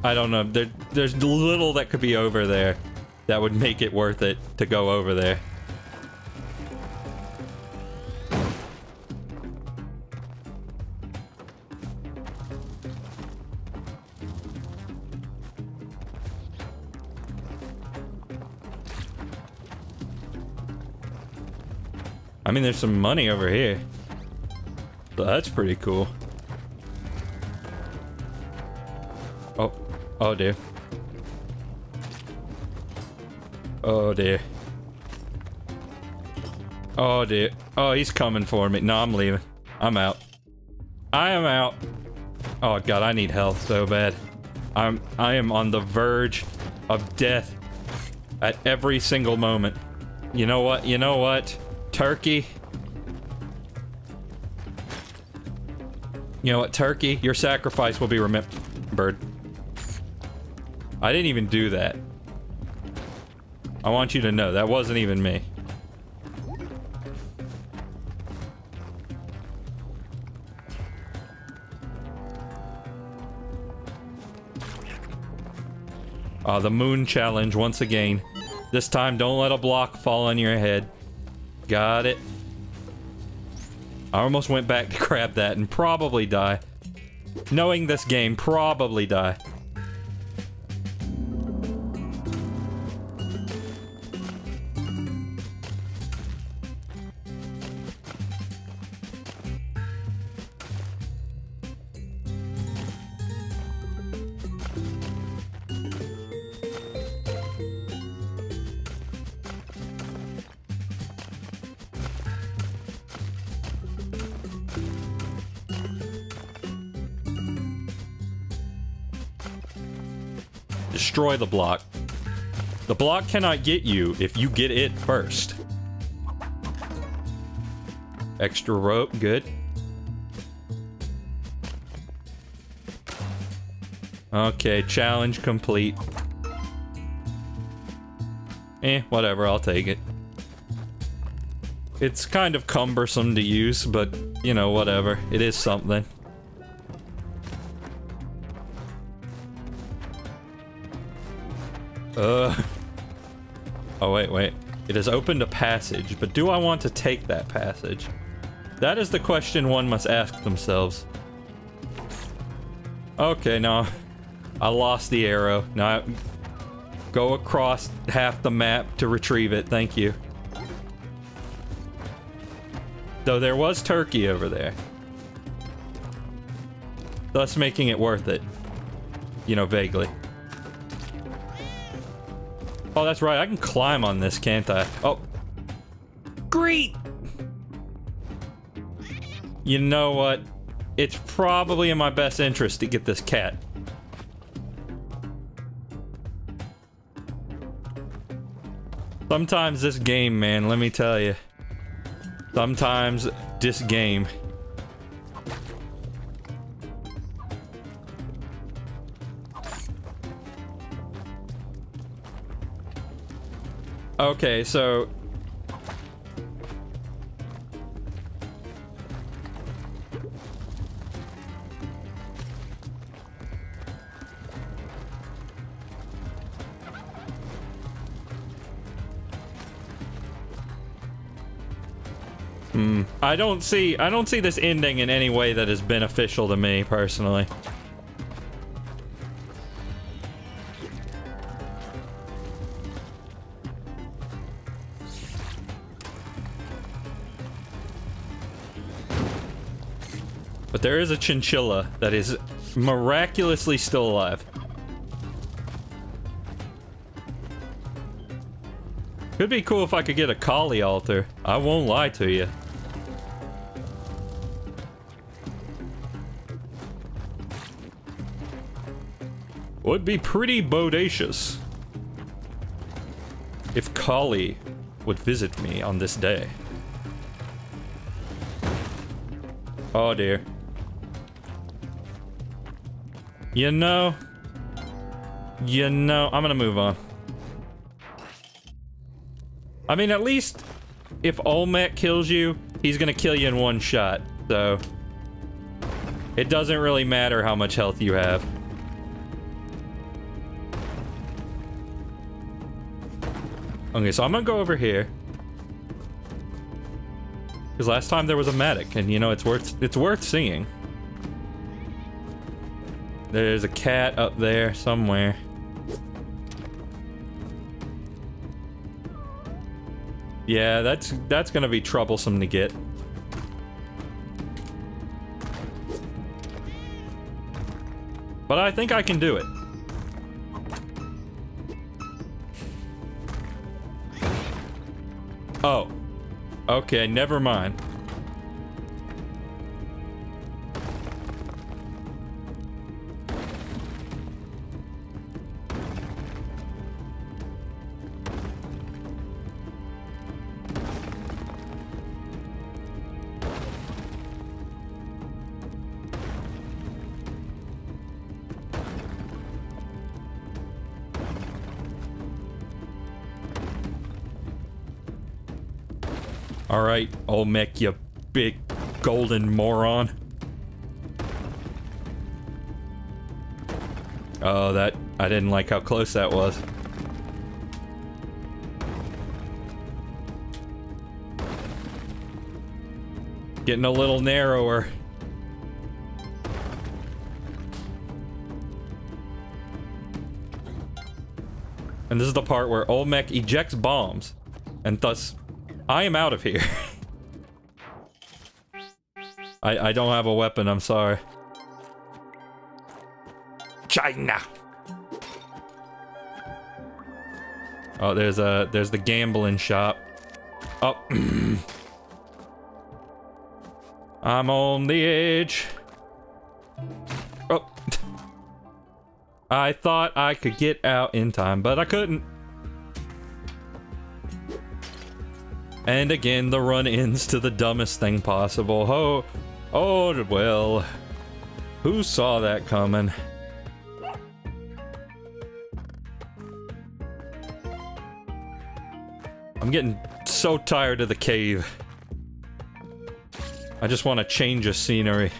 I don't know. There, there's little that could be over there that would make it worth it to go over there. Some money over here. That's pretty cool. Oh. Oh, dear. Oh, dear. Oh, dear. Oh, he's coming for me. No, I'm leaving. I'm out. I am out. Oh, God, I need health so bad. I'm, I am on the verge of death at every single moment. You know what? You know what? Turkey. You know what, Turkey? Your sacrifice will be remembered. I didn't even do that. I want you to know, that wasn't even me. Uh, the moon challenge once again. This time, don't let a block fall on your head. Got it. I almost went back to grab that and probably die. Knowing this game, probably die. Destroy the block. The block cannot get you if you get it first. Extra rope, good. Okay, challenge complete. Eh, whatever, I'll take it. It's kind of cumbersome to use, but, you know, whatever. It is something. Uh. Oh, wait, wait. It has opened a passage, but do I want to take that passage? That is the question one must ask themselves. Okay, now I lost the arrow. Now go across half the map to retrieve it. Thank you. Though there was turkey over there. Thus making it worth it. You know, vaguely. Oh, that's right. I can climb on this, can't I? Oh. Great! You know what? It's probably in my best interest to get this cat. Sometimes this game, man, let me tell you. Sometimes this game Okay, so... Hmm. I don't see I don't see this ending in any way that is beneficial to me personally. There is a chinchilla that is miraculously still alive. Could be cool if I could get a Kali altar. I won't lie to you. Would be pretty bodacious. If Kali would visit me on this day. Oh dear. You know... You know, I'm gonna move on. I mean, at least if Olmec kills you, he's gonna kill you in one shot, so... It doesn't really matter how much health you have. Okay, so I'm gonna go over here. Because last time there was a medic, and you know, it's worth it's worth seeing. There's a cat up there somewhere. Yeah, that's that's gonna be troublesome to get. But I think I can do it. Oh. Okay, never mind. Alright, Olmec, you big golden moron. Oh, that... I didn't like how close that was. Getting a little narrower. And this is the part where Olmec ejects bombs. And thus, I am out of here. I, I don't have a weapon, I'm sorry. China. Oh, there's a there's the gambling shop. Oh. I'm on the edge. Oh. I thought I could get out in time, but I couldn't. And again, the run ends to the dumbest thing possible. Oh, oh, well. Who saw that coming? I'm getting so tired of the cave. I just want to change of scenery.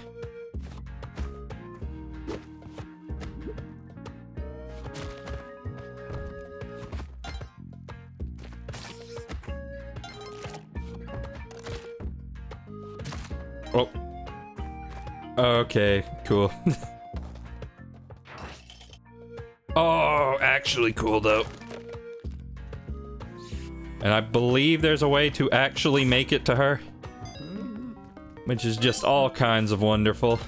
Okay, cool. Oh, actually cool though. And I believe there's a way to actually make it to her. Which is just all kinds of wonderful.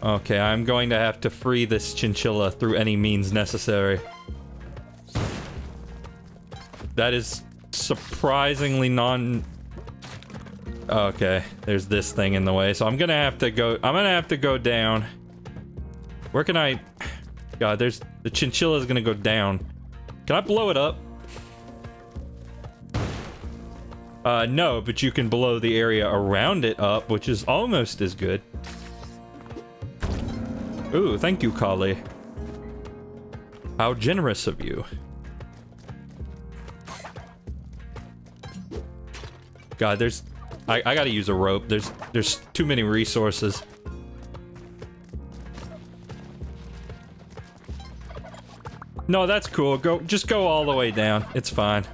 Okay, I'm going to have to free this chinchilla through any means necessary. That is surprisingly non... Okay, there's this thing in the way, so I'm gonna have to go... I'm gonna have to go down. Where can I... God, there's... The chinchilla is gonna go down. Can I blow it up? Uh, no, but you can blow the area around it up, which is almost as good. Ooh, thank you, Kali. How generous of you. God, there's... I, I gotta use a rope. There's there's too many resources. No, that's cool. Go, just go all the way down. It's fine.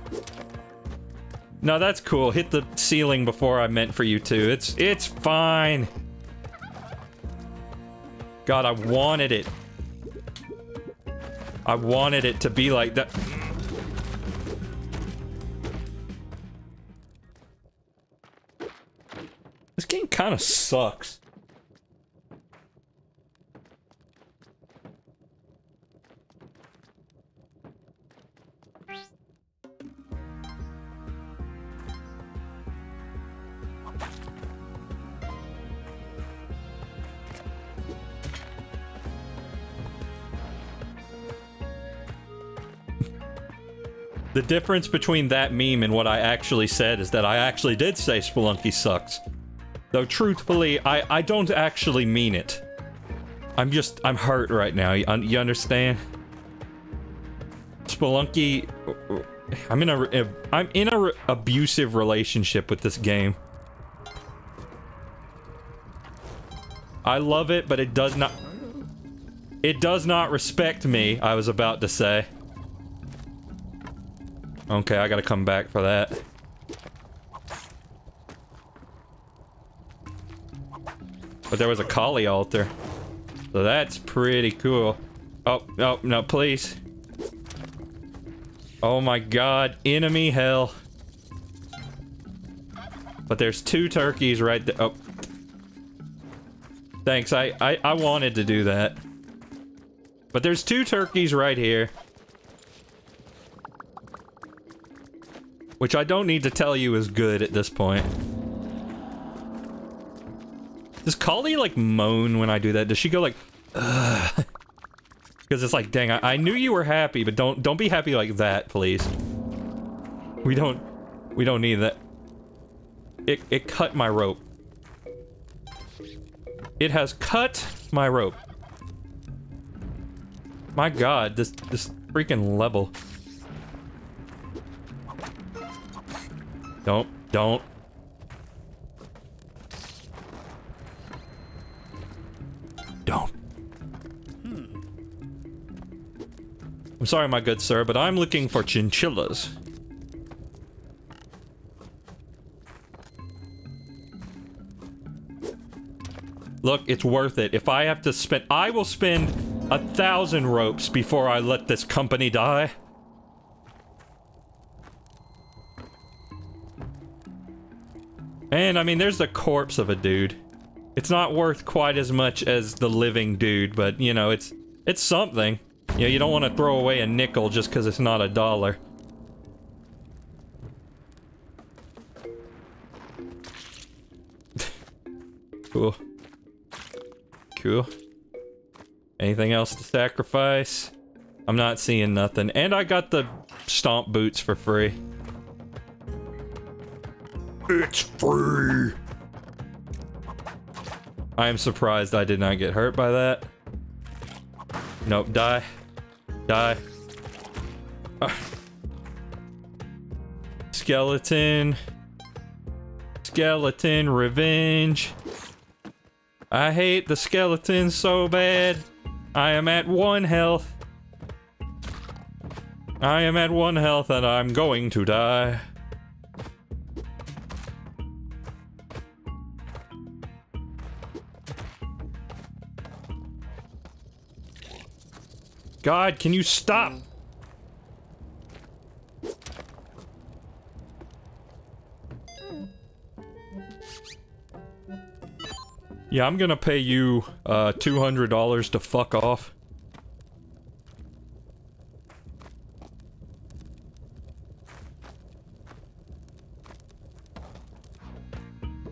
No, that's cool. Hit the ceiling before I meant for you to. It's, it's fine. God, I wanted it. I wanted it to be like that. This game kind of sucks. The difference between that meme and what I actually said is that I actually did say Spelunky sucks. Though truthfully, I, I don't actually mean it. I'm just, I'm hurt right now, you, you understand? Spelunky, I'm in a, I'm in a abusive relationship with this game. I love it, but it does not, it does not respect me, I was about to say. Okay, I gotta come back for that. But there was a Kali altar. So that's pretty cool. Oh, no, no, please. Oh my god, enemy hell. But there's two turkeys right there. Oh. Thanks, I, I, I wanted to do that. But there's two turkeys right here. Which I don't need to tell you is good at this point. Does Kali, like, moan when I do that? Does she go like, Ugh. Because it's like, dang, I, I knew you were happy, but don't don't be happy like that, please. We don't we don't need that. It it cut my rope. It has cut my rope. My god, this this freaking level. Don't, don't. Don't. I'm sorry, my good sir, but I'm looking for chinchillas. Look, it's worth it. If I have to spend- I will spend a thousand ropes before I let this company die. And, I mean, there's the corpse of a dude. It's not worth quite as much as the living dude, but, you know, it's it's something. You know, you don't want to throw away a nickel just because it's not a dollar. cool. Cool. Anything else to sacrifice? I'm not seeing nothing. And I got the stomp boots for free. It's free. I am surprised I did not get hurt by that. Nope, die. Die. Skeleton. Skeleton revenge. I hate the skeletons so bad. I am at one health. I am at one health and I'm going to die. God, can you stop? Yeah, I'm gonna pay you, uh, $200 to fuck off.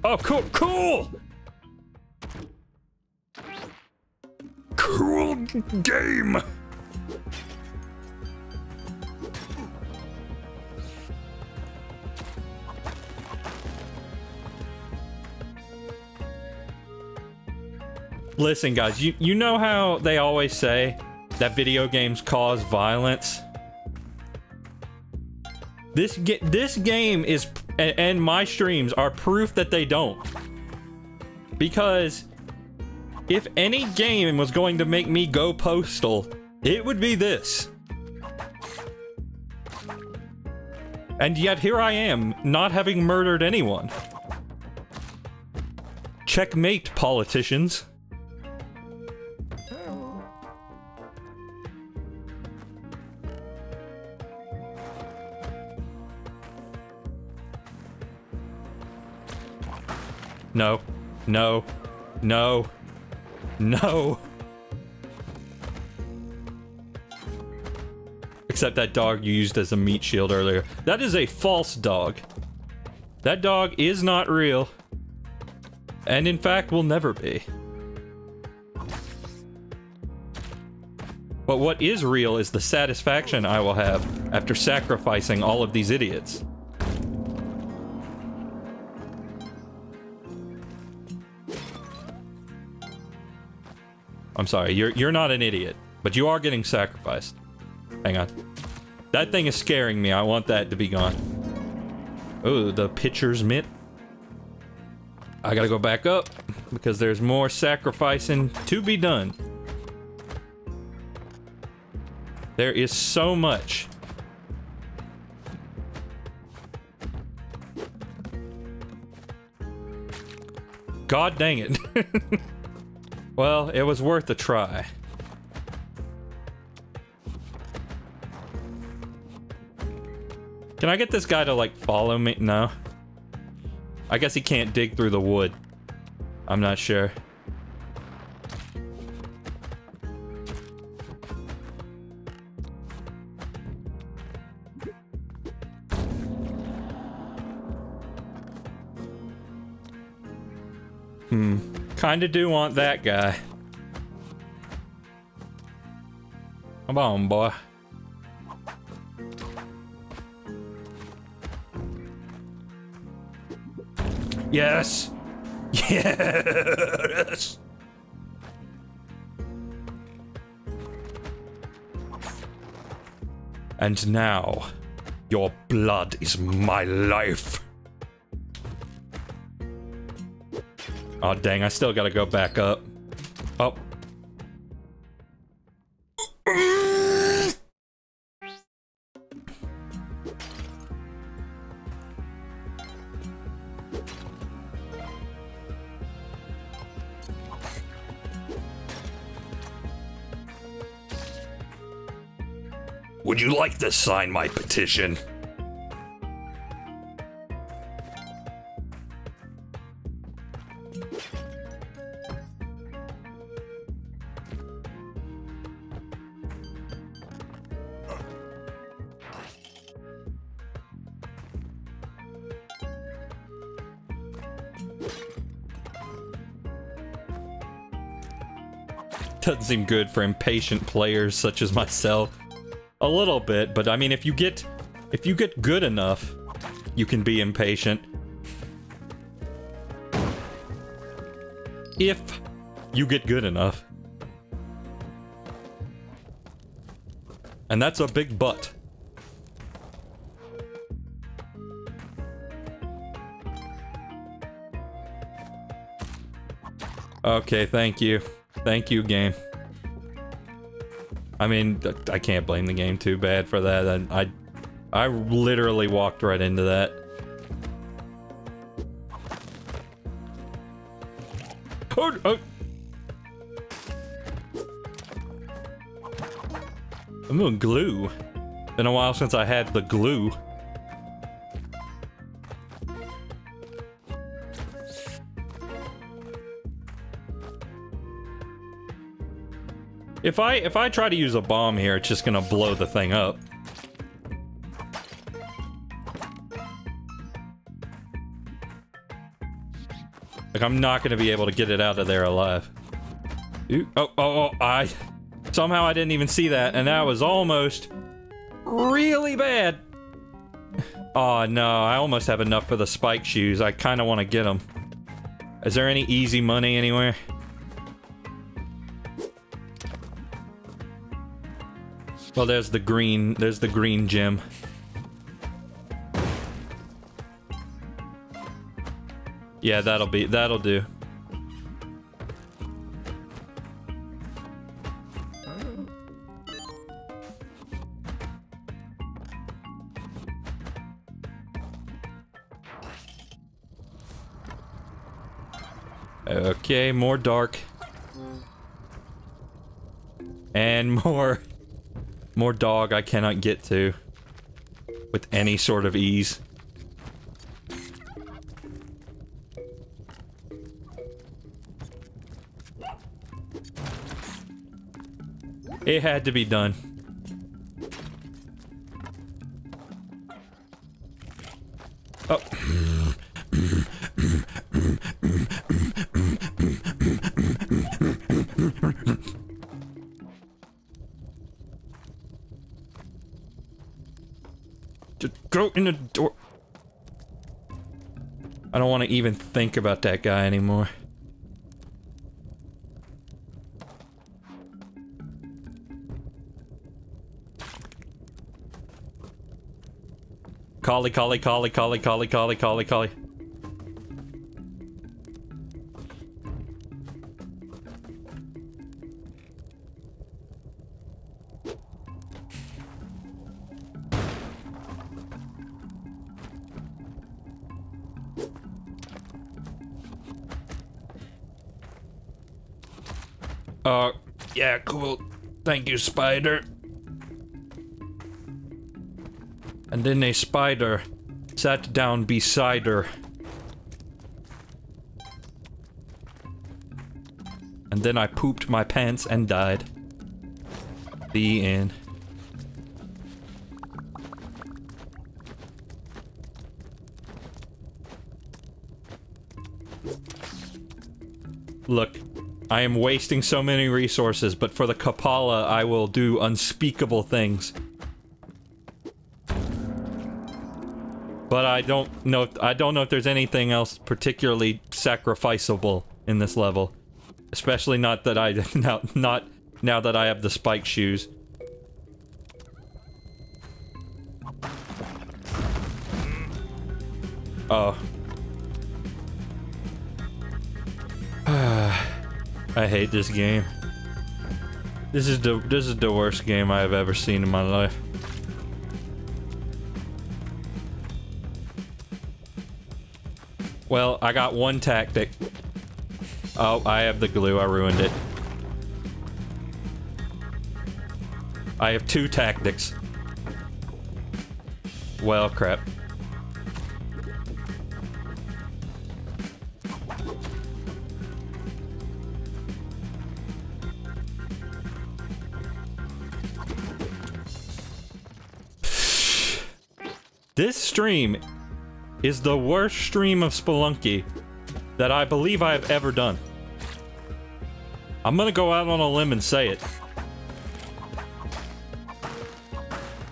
Oh, cool, cool! Cool game. Listen, guys, you, you know how they always say that video games cause violence? This this game is, and, and my streams are proof that they don't. Because if any game was going to make me go postal, it would be this. And yet here I am, not having murdered anyone. Checkmate, politicians. No. No. No. No. Except that dog you used as a meat shield earlier. That is a false dog. That dog is not real. And in fact will never be. But what is real is the satisfaction I will have after sacrificing all of these idiots. I'm sorry, you're you're not an idiot, but you are getting sacrificed. Hang on. That thing is scaring me. I want that to be gone. Oh, the pitcher's mitt. I gotta go back up because there's more sacrificing to be done. There is so much. God dang it. well, it was worth a try. Can I get this guy to, like, follow me? No. I guess he can't dig through the wood. I'm not sure. Kinda do want that guy. Come on, boy. Yes! Yes! And now, your blood is my life. Oh, dang, I still gotta go back up. Oh. Would you like to sign my petition? Seem good for impatient players such as myself. A little bit, but I mean, if you get if you get good enough, you can be impatient. If you get good enough. And that's a big but. Okay, thank you. Thank you, game. I mean, I can't blame the game too bad for that. I, I, I literally walked right into that. I'm doing glue. Been a while since I had the glue. If I if I try to use a bomb here, it's just gonna blow the thing up. Like I'm not gonna be able to get it out of there alive. Ooh, oh, oh, oh, I somehow I didn't even see that, and that was almost really bad. Oh no, I almost have enough for the spike shoes. I kind of want to get them. Is there any easy money anywhere? Well, there's the green, there's the green gem. Yeah, that'll be, that'll do. Okay, more dark. And more more dog I cannot get to with any sort of ease. It had to be done. Even think about that guy anymore. Collie, collie, collie, collie, collie, collie, collie, collie. Cool. Thank you, spider. And then a spider sat down beside her. And then I pooped my pants and died. The end. Look, I am wasting so many resources, but for the Kapala, I will do unspeakable things. But I don't know. I don't know if there's anything else particularly sacrificable in this level, especially not that I now not now that I have the spike shoes. Oh. I hate this game. This is the this is the worst game I have ever seen in my life. Well, I got one tactic. Oh, I have the glue. I ruined it. I have two tactics. Well, crap. Stream is the worst stream of Spelunky that I believe I have ever done. I'm gonna go out on a limb and say it.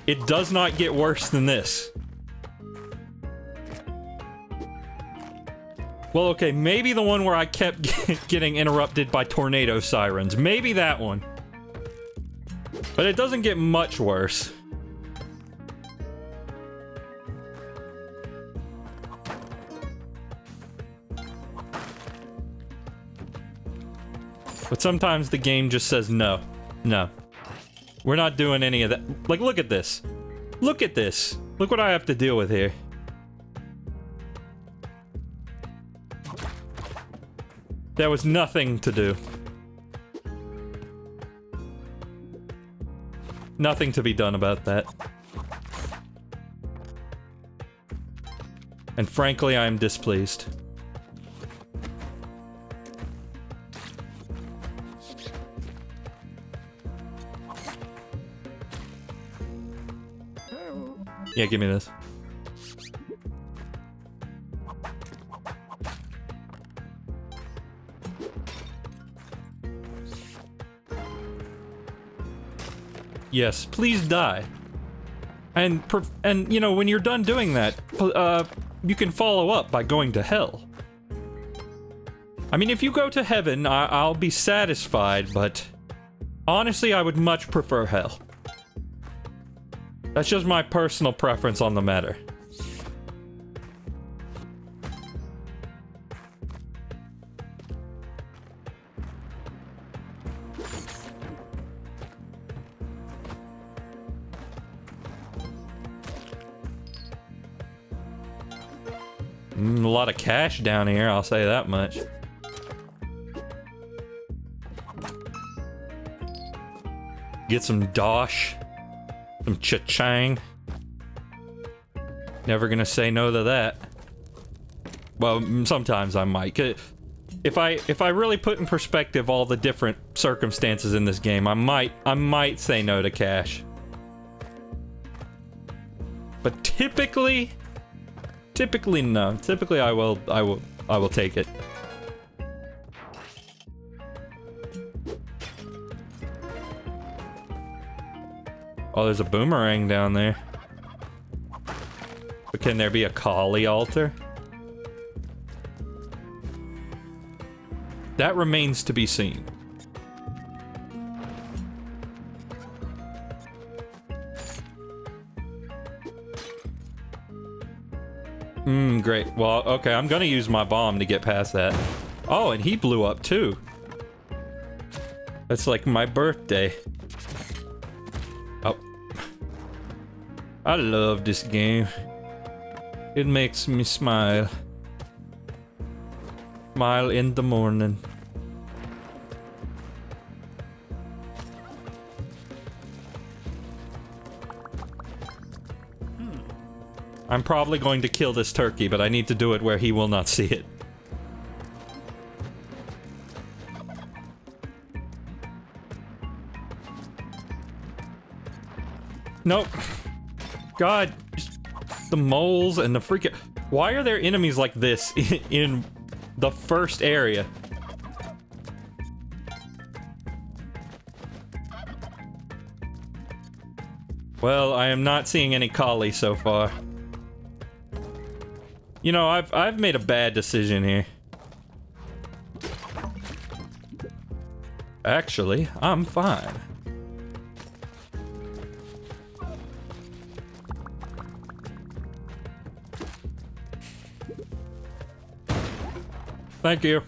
It does not get worse than this. Well, okay, maybe the one where I kept getting interrupted by tornado sirens. Maybe that one. But it doesn't get much worse. But sometimes the game just says no. No. We're not doing any of that. Like, look at this. Look at this. Look what I have to deal with here. There was nothing to do. Nothing to be done about that. And frankly, I am displeased. Yeah, give me this. Yes, please die. And and you know when you're done doing that, uh, you can follow up by going to hell. I mean, if you go to heaven, I I'll be satisfied, but honestly, I would much prefer hell. That's just my personal preference on the matter. Mm, a lot of cash down here, I'll say that much. Get some dosh. Some cha-chang. Never gonna say no to that. Well, sometimes I might. If I if I really put in perspective all the different circumstances in this game, I might I might say no to cash. But typically, typically no. Typically I will I will I will take it. Oh, there's a boomerang down there. But can there be a Kali altar? That remains to be seen. Hmm, great. Well, okay, I'm gonna use my bomb to get past that. Oh, and he blew up too. That's like my birthday. I love this game. It makes me smile. Smile in the morning. Hmm. I'm probably going to kill this turkey, but I need to do it where he will not see it. Nope. God, the moles and the freaking... Why are there enemies like this in the first area? Well, I am not seeing any Kali so far. You know, I've I've made a bad decision here. Actually, I'm fine. Thank you.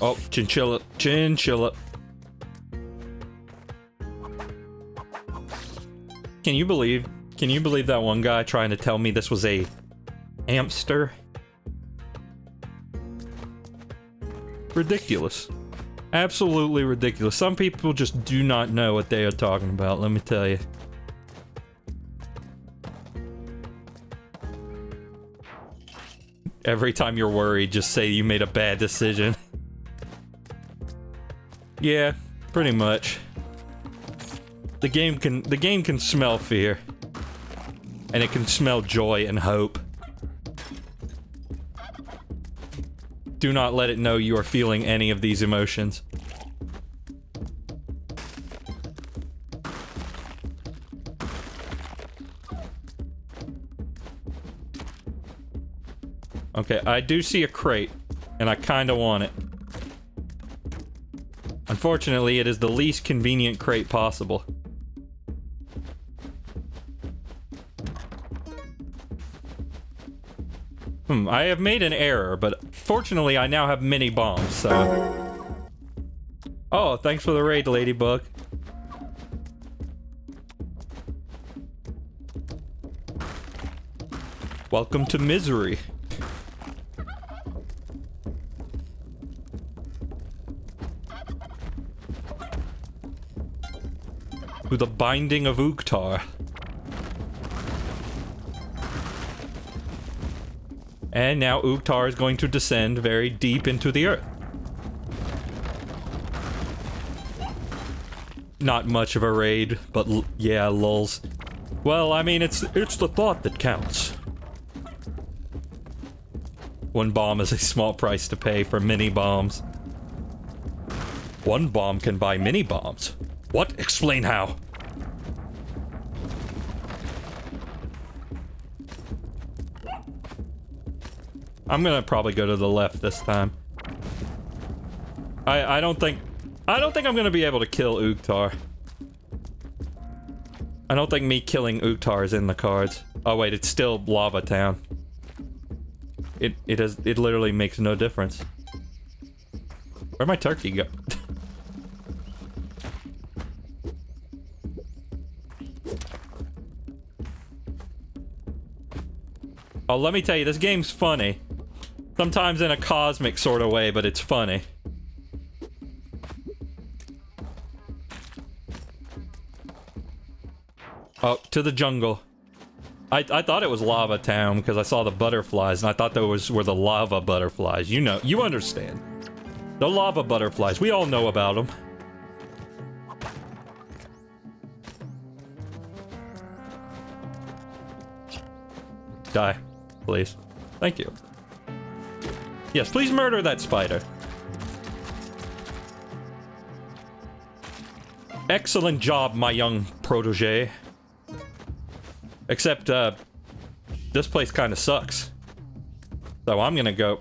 Oh, chinchilla, chinchilla. Can you believe, can you believe that one guy trying to tell me this was a hamster? Ridiculous. Absolutely ridiculous. Some people just do not know what they are talking about, let me tell you. Every time you're worried, just say you made a bad decision. yeah, pretty much. The game can the game can smell fear. And it can smell joy and hope. Do not let it know you are feeling any of these emotions. Okay, I do see a crate, and I kinda want it. Unfortunately, it is the least convenient crate possible. Hmm, I have made an error, but fortunately I now have mini bombs, so... Oh, thanks for the raid, Ladybug. Welcome to misery. To the binding of Uktar. And now Uktar is going to descend very deep into the earth. Not much of a raid, but yeah, lulls. Well, I mean, it's it's the thought that counts. One bomb is a small price to pay for mini bombs. One bomb can buy mini bombs. What? Explain how. I'm gonna probably go to the left this time. I I don't think I don't think I'm gonna be able to kill Uktar. I don't think me killing Uktar is in the cards. Oh wait, it's still Lava Town. It it has it literally makes no difference. Where'd my turkey go? oh, let me tell you, this game's funny. Sometimes in a cosmic sort of way, but it's funny. Oh, to the jungle. I, I thought it was Lava Town because I saw the butterflies and I thought those were the lava butterflies. You know, you understand. The lava butterflies, we all know about them. Die, please. Thank you. Yes, please murder that spider. Excellent job, my young protege. Except, uh, this place kind of sucks. So I'm gonna go...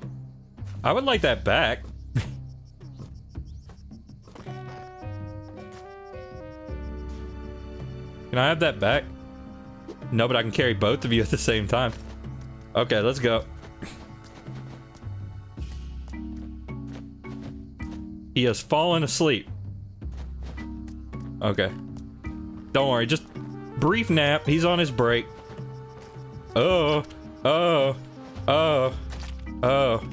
I would like that back. Can I have that back? No, but I can carry both of you at the same time. Okay, let's go. He has fallen asleep. Okay. Don't worry, just brief nap. He's on his break. Oh, oh, oh, oh.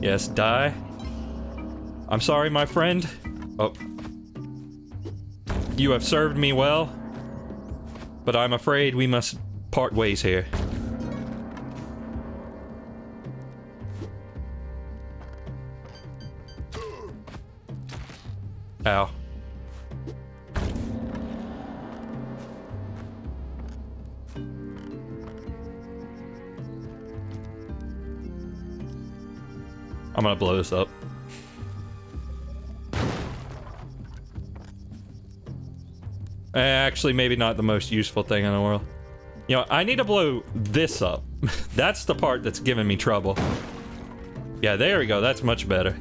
Yes, die. I'm sorry, my friend. Oh. You have served me well, but I'm afraid we must part ways here. Ow. I'm gonna blow this up. Eh, actually, maybe not the most useful thing in the world. You know, I need to blow this up. that's the part that's giving me trouble. Yeah, there we go. That's much better.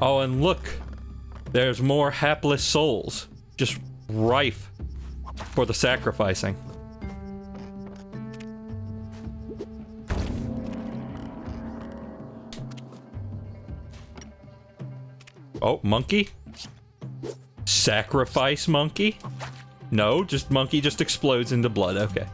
Oh, and look. There's more hapless souls. Just rife for the sacrificing. Oh, monkey? Sacrifice monkey? No, just monkey just explodes into blood. Okay.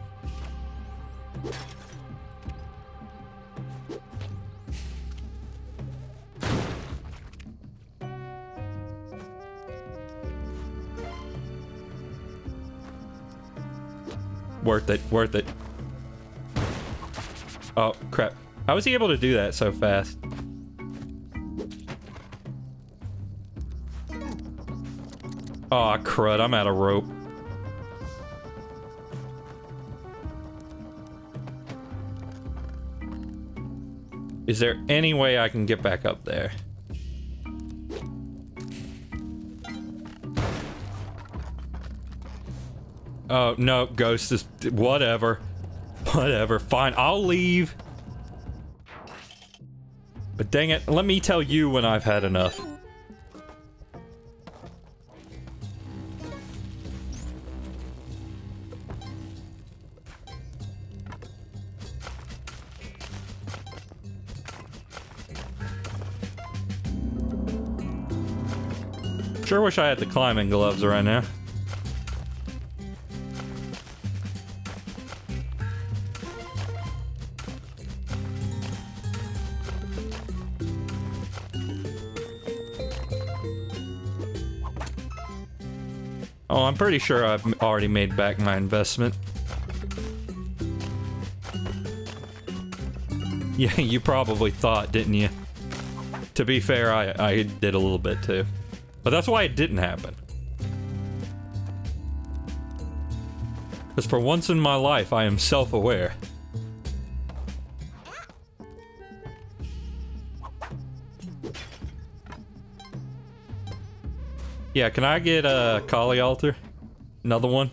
Worth it, worth it. Oh, crap. How was he able to do that so fast? Aw, oh, crud, I'm out of rope. Is there any way I can get back up there? Oh, no, Ghost is... Whatever. Whatever, fine, I'll leave. But dang it, let me tell you when I've had enough. Wish I had the climbing gloves right now. Oh, I'm pretty sure I've already made back my investment. Yeah, you probably thought, didn't you? To be fair, I, I did a little bit too. But that's why it didn't happen. Because for once in my life, I am self-aware. Yeah, can I get a Kali altar? Another one?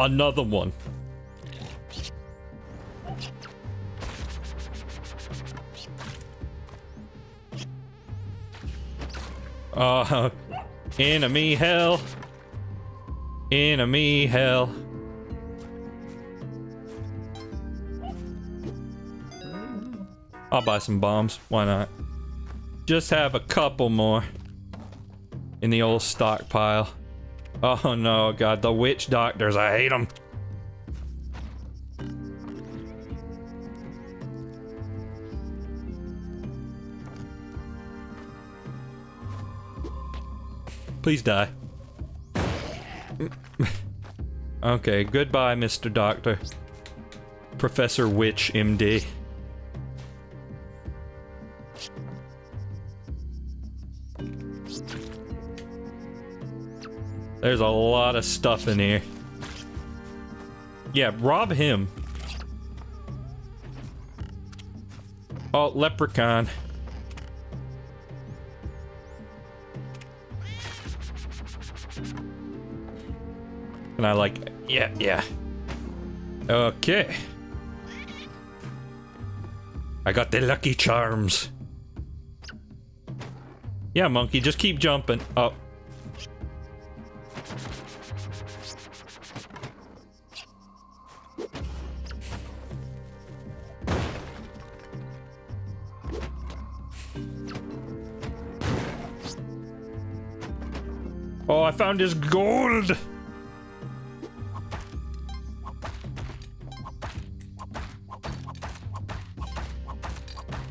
Another one. Uh, enemy hell. Enemy hell. I'll buy some bombs. Why not? Just have a couple more in the old stockpile. Oh no, god, the witch doctors, I hate them. Please die. okay, goodbye, Mr. Doctor. Professor Witch, MD. There's a lot of stuff in here. Yeah, rob him. Oh, leprechaun. And I like, yeah, yeah. Okay. I got the lucky charms. Yeah, monkey, just keep jumping. Oh. Oh, I found his gold!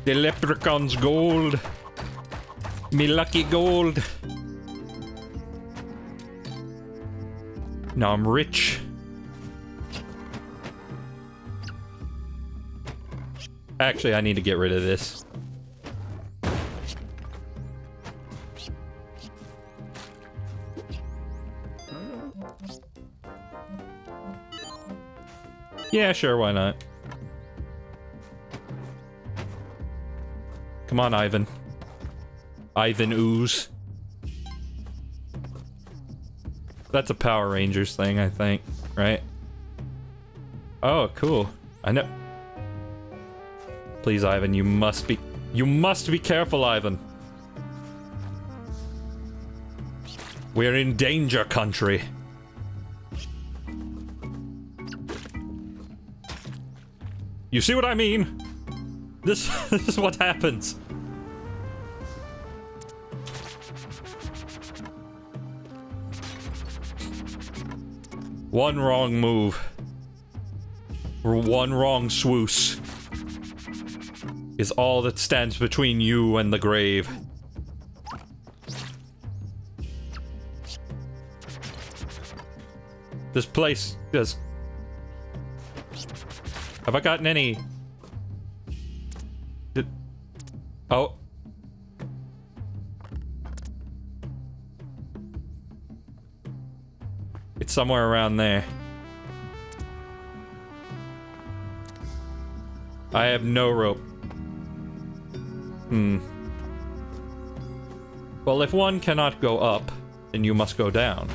The leprechaun's gold. Me lucky gold. Now I'm rich. Actually, I need to get rid of this. Yeah, sure, why not? Come on, Ivan. Ivan Ooze. That's a Power Rangers thing, I think, right? Oh, cool. I know. Please, Ivan, you must be... You must be careful, Ivan. We're in danger country. You see what I mean? This, this is what happens. One wrong move. Or one wrong swoosh. Is all that stands between you and the grave. This place just... Have I gotten any... somewhere around there. I have no rope. Hmm. Well, if one cannot go up, then you must go down.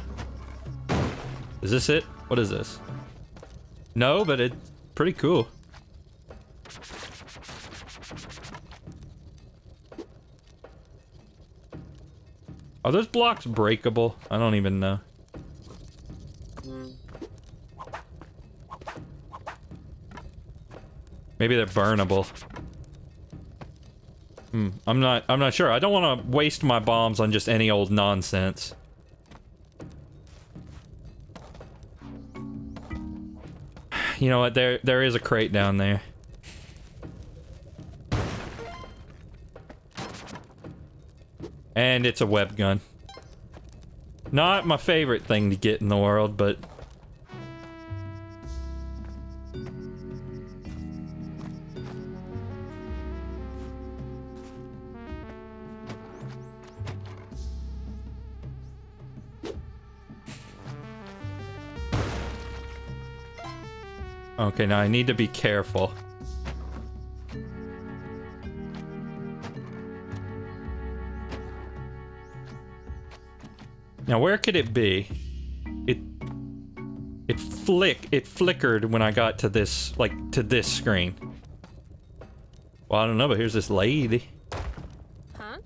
Is this it? What is this? No, but it's pretty cool. Are those blocks breakable? I don't even know. Maybe they're burnable. Hmm, I'm not I'm not sure. I don't want to waste my bombs on just any old nonsense. You know what? There there is a crate down there. And it's a web gun. Not my favorite thing to get in the world, but Okay, now I need to be careful. Now where could it be? It it flick it flickered when I got to this like to this screen. Well, I don't know, but here's this lady. Huh?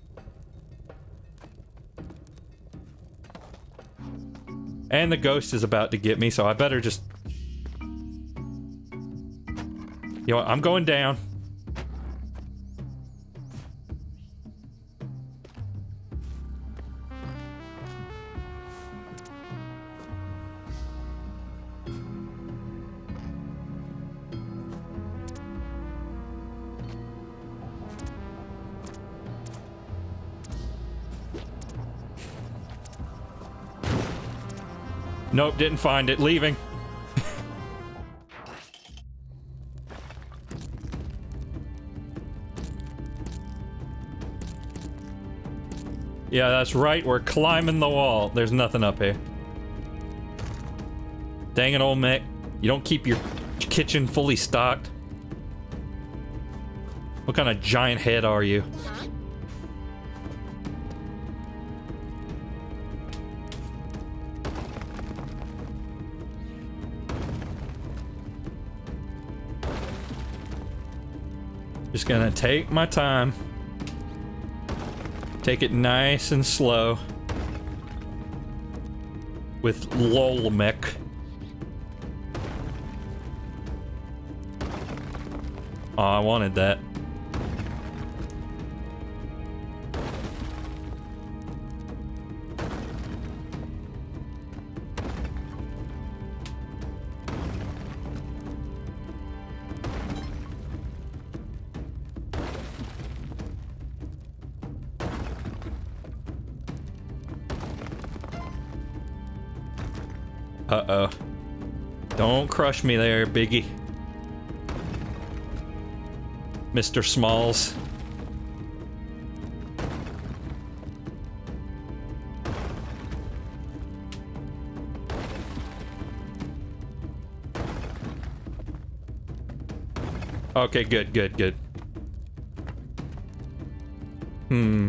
And the ghost is about to get me, so I better just You know what? I'm going down. Nope, didn't find it. Leaving. Yeah, that's right. We're climbing the wall. There's nothing up here. Dang it, Olmec. You don't keep your kitchen fully stocked. What kind of giant head are you? Just gonna take my time. Take it nice and slow. With Lolmec. Oh, I wanted that. Crush me there, Biggie. Mr. Smalls. Okay, good, good, good. Hmm.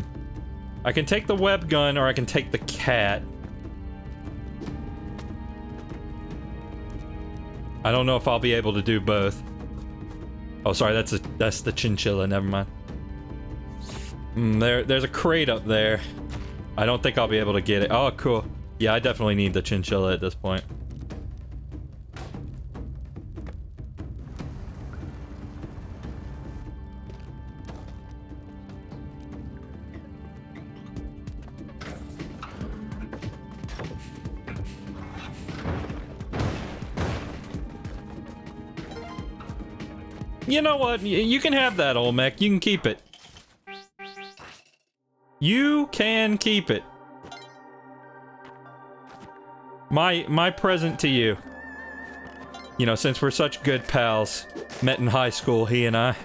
I can take the web gun or I can take the cat. I don't know if I'll be able to do both. Oh, sorry, that's a that's the chinchilla. Never mind. Mm, there, there's a crate up there. I don't think I'll be able to get it. Oh, cool. Yeah, I definitely need the chinchilla at this point. Know what? You can have that, Olmec. You can keep it. You can keep it. My my present to you. You know, since we're such good pals, met in high school, he and I.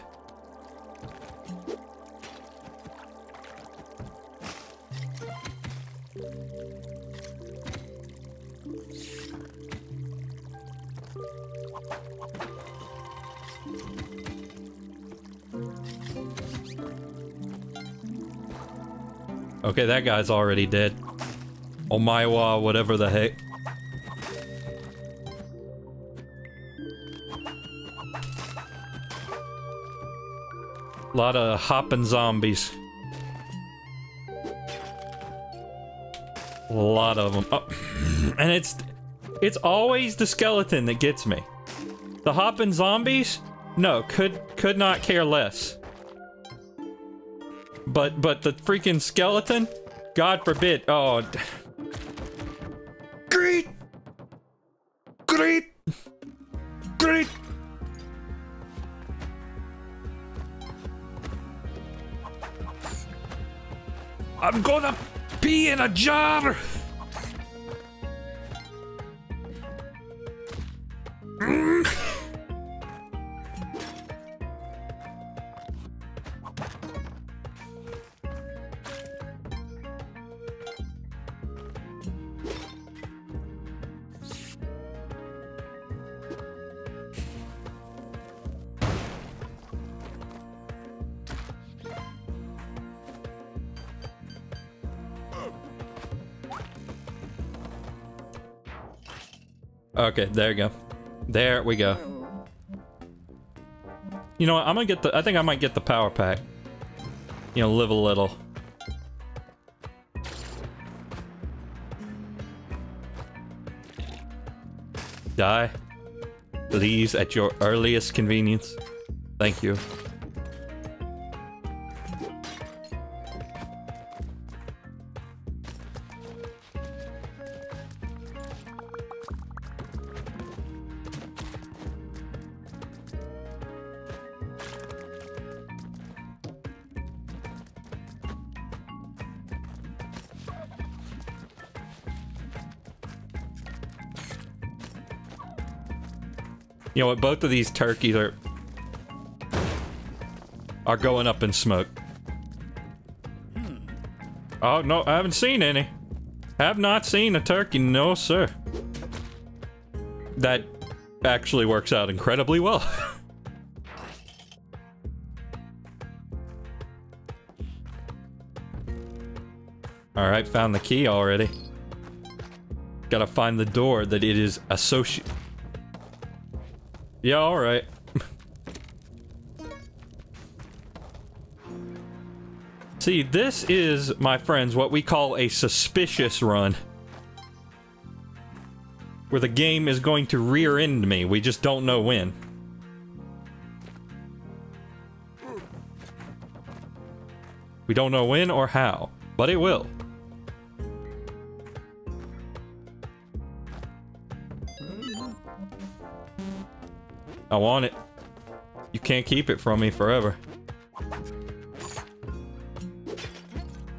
Okay, that guy's already dead. Omaiwa, whatever the heck. A lot of hopping zombies. A lot of them. Oh. And it's it's always the skeleton that gets me. The hopping zombies? No, could could not care less. But but the freaking skeleton? God forbid. Oh. Great! Great! Great! I'm gonna pee in a jar! Okay, there you go. There we go. You know what? I'm gonna get the. I think I might get the power pack. You know, live a little. Die. Please, at your earliest convenience. Thank you. You know what? Both of these turkeys are are going up in smoke. Hmm. Oh no, I haven't seen any. Have not seen a turkey, no sir. That actually works out incredibly well. Alright, found the key already. Gotta find the door that it is associated. Yeah, alright. See, this is, my friends, what we call a suspicious run. Where the game is going to rear end me, we just don't know when. We don't know when or how, but it will. I want it. You can't keep it from me forever.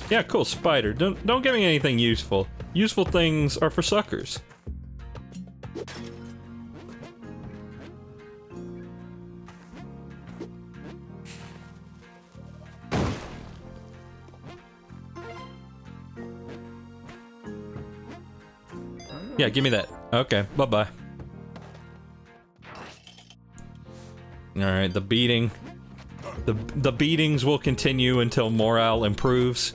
Yeah, cool, spider. Don't don't give me anything useful. Useful things are for suckers. Yeah, give me that. Okay, bye-bye. Alright, the beating. The, the beatings will continue until morale improves.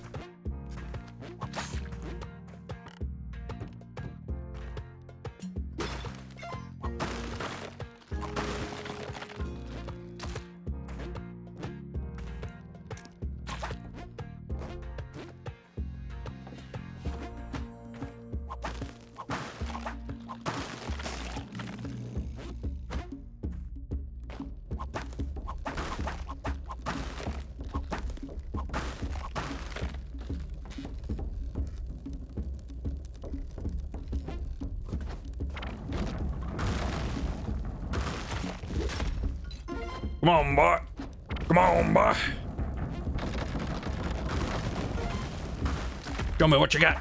What you got.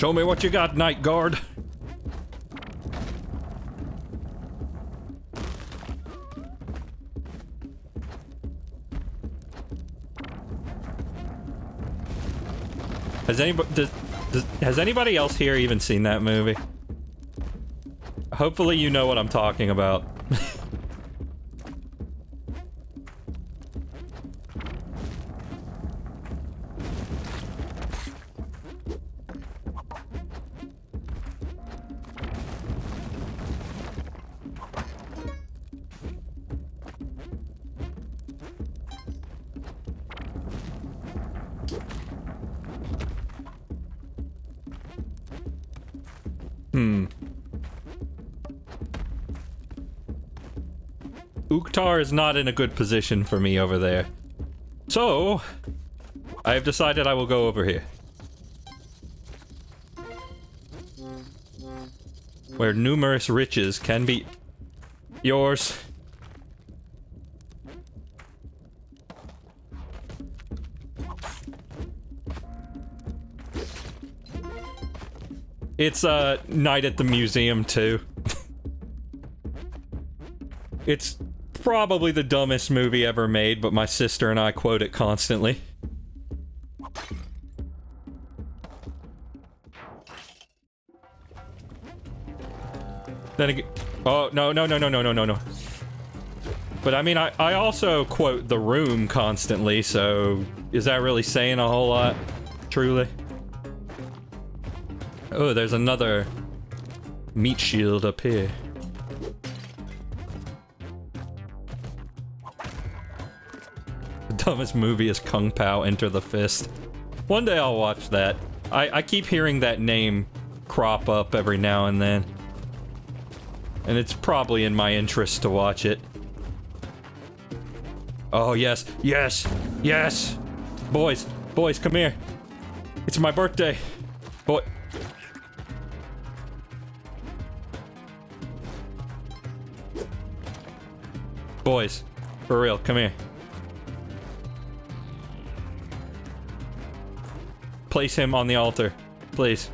Show me what you got, night guard. Has anybody does, does, has anybody else here even seen that movie? Hopefully you know what I'm talking about. Uktar is not in a good position for me over there. So, I have decided I will go over here. Where numerous riches can be yours. It's a uh, night at the museum too. it's probably the dumbest movie ever made, but my sister and I quote it constantly. Then again, oh no no no no no no no no. But I mean, I I also quote The Room constantly, so is that really saying a whole lot? Truly. Oh, there's another meat shield up here. Dumbest movie is Kung Pao Enter the Fist. One day I'll watch that. I, I keep hearing that name crop up every now and then. And it's probably in my interest to watch it. Oh, yes, yes, yes! Boys, boys, come here. It's my birthday. Boy. Boys, for real, come here. Place him on the altar. Please.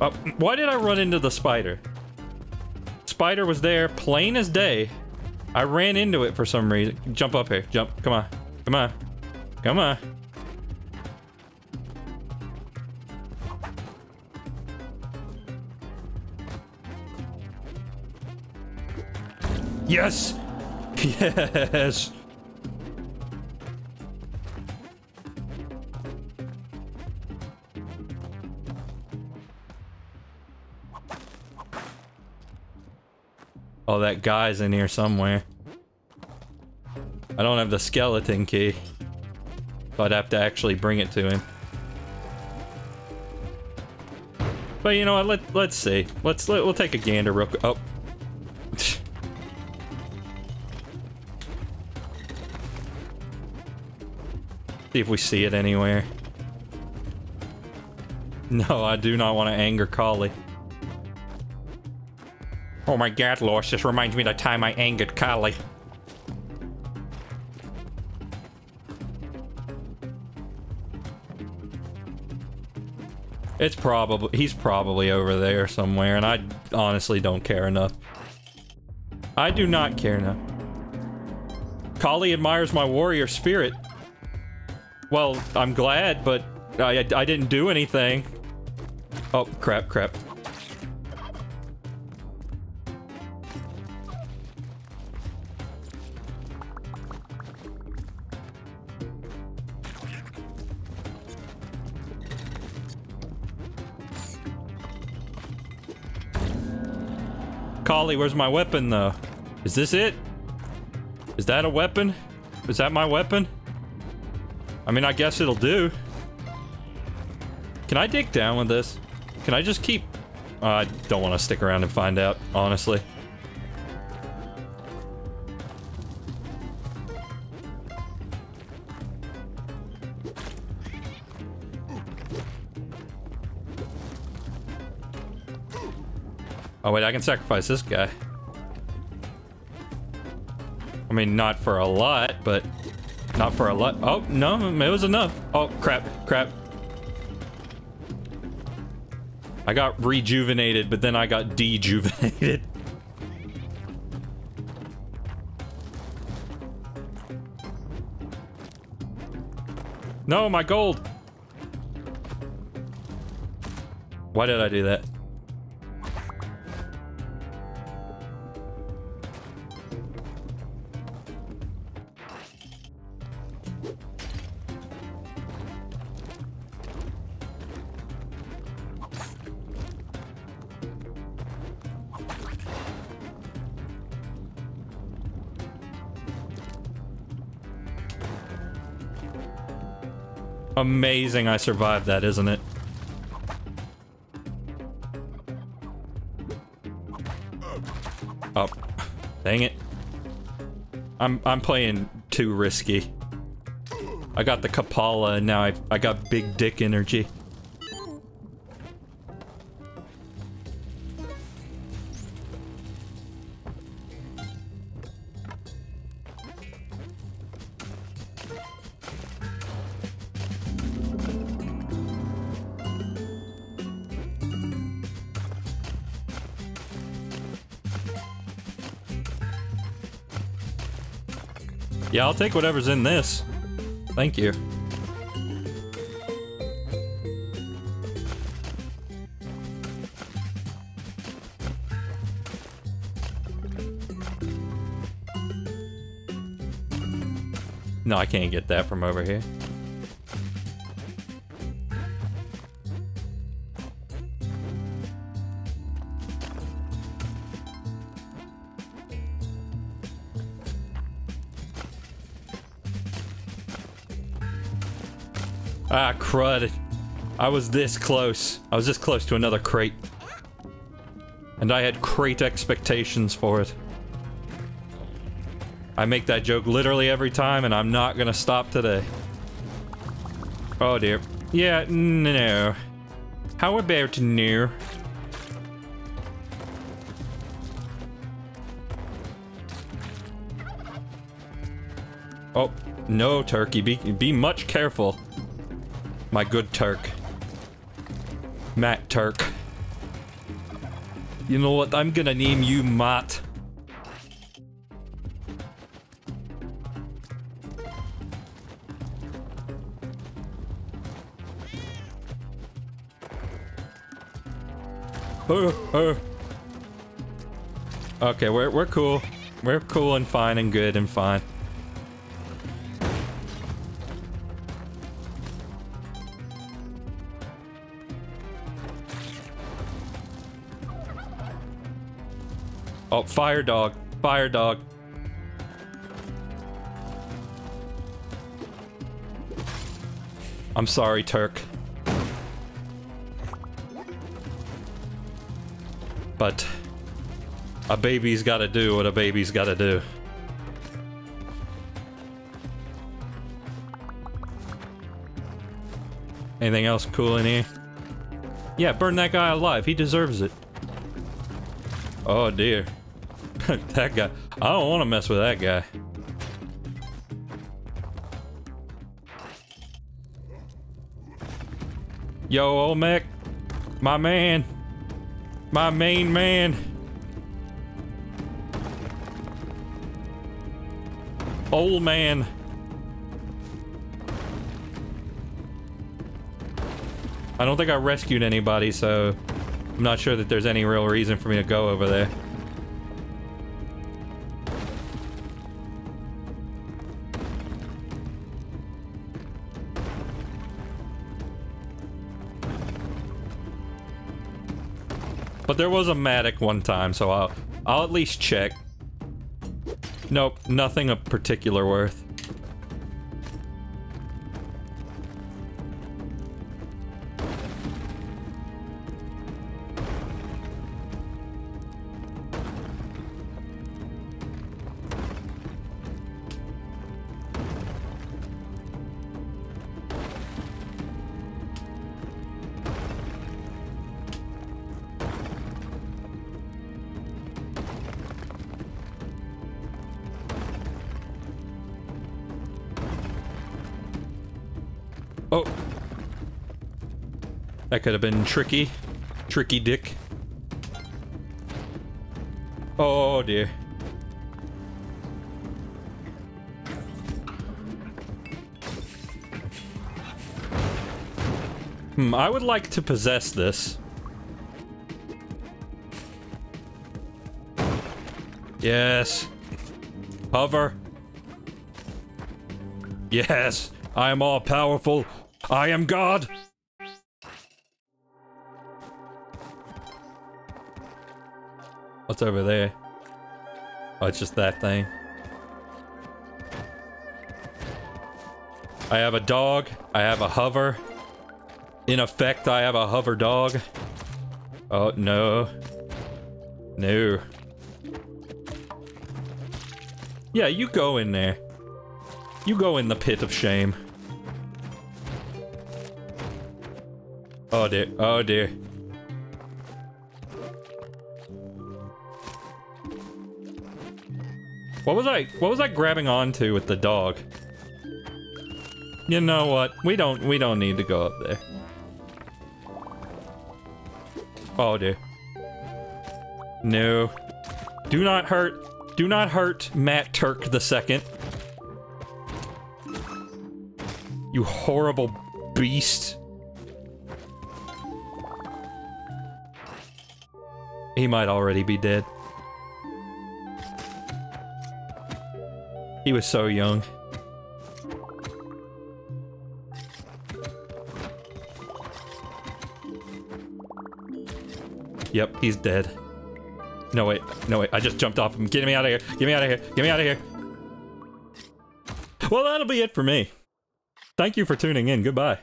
Uh, why did I run into the spider? Spider was there, plain as day. I ran into it for some reason. Jump up here. Jump. Come on. Come on. Come on. Yes! Yes! Oh, that guy's in here somewhere. I don't have the skeleton key. So I'd have to actually bring it to him. But you know what? Let let's see. Let's let, we'll take a gander real quick. Oh. see if we see it anywhere. No, I do not want to anger Kali. Oh my god, Lois, this reminds me of the time I angered Kali. It's probably, he's probably over there somewhere, and I honestly don't care enough. I do not care enough. Kali admires my warrior spirit. Well, I'm glad, but I, I didn't do anything. Oh, crap, crap. Kali, where's my weapon, though? Is this it? Is that a weapon? Is that my weapon? I mean, I guess it'll do. Can I dig down with this? Can I just keep... Uh, I don't want to stick around and find out, honestly. Oh wait, I can sacrifice this guy. I mean, not for a lot, but not for a lot. Oh, no, it was enough. Oh, crap, crap. I got rejuvenated, but then I got dejuvenated. No, my gold! Why did I do that? Amazing I survived that, isn't it? Oh, dang it. I'm I'm playing too risky. I got the Kapala and now I I got big dick energy. I'll take whatever's in this. Thank you. No, I can't get that from over here. Crud. I was this close. I was this close to another crate. And I had crate expectations for it. I make that joke literally every time, and I'm not gonna stop today. Oh dear. Yeah, no. How about no? Oh, no, Turkey. Be, be much careful. My good Turk. Matt Turk. You know what? I'm gonna name you Matt. Okay, we're, we're cool. We're cool and fine and good and fine. Oh, fire dog. Fire dog. I'm sorry, Turk. But a baby's gotta do what a baby's gotta do. Anything else cool in here? Yeah, burn that guy alive. He deserves it. Oh dear. that guy. I don't want to mess with that guy. Yo, Olmec. My man. My main man. Old man. I don't think I rescued anybody, so I'm not sure that there's any real reason for me to go over there. There was a mattock one time, so I'll I'll at least check. Nope, nothing of particular worth. That could have been tricky. Tricky dick. Oh dear. Hmm, I would like to possess this. Yes. Hover. Yes. I am all powerful. I am God. What's over there? Oh, it's just that thing. I have a dog. I have a hover. In effect, I have a hover dog. Oh, no. No. Yeah, you go in there. You go in the pit of shame. Oh dear, oh dear. What was I, what was I grabbing onto with the dog? You know what? We don't, we don't need to go up there. Oh dear. No. Do not hurt, do not hurt Matt Turk the second. You horrible beast. He might already be dead. He was so young. Yep, he's dead. No, wait. No, wait. I just jumped off him. Get me out of here. Get me out of here. Get me out of here. Well, that'll be it for me. Thank you for tuning in. Goodbye.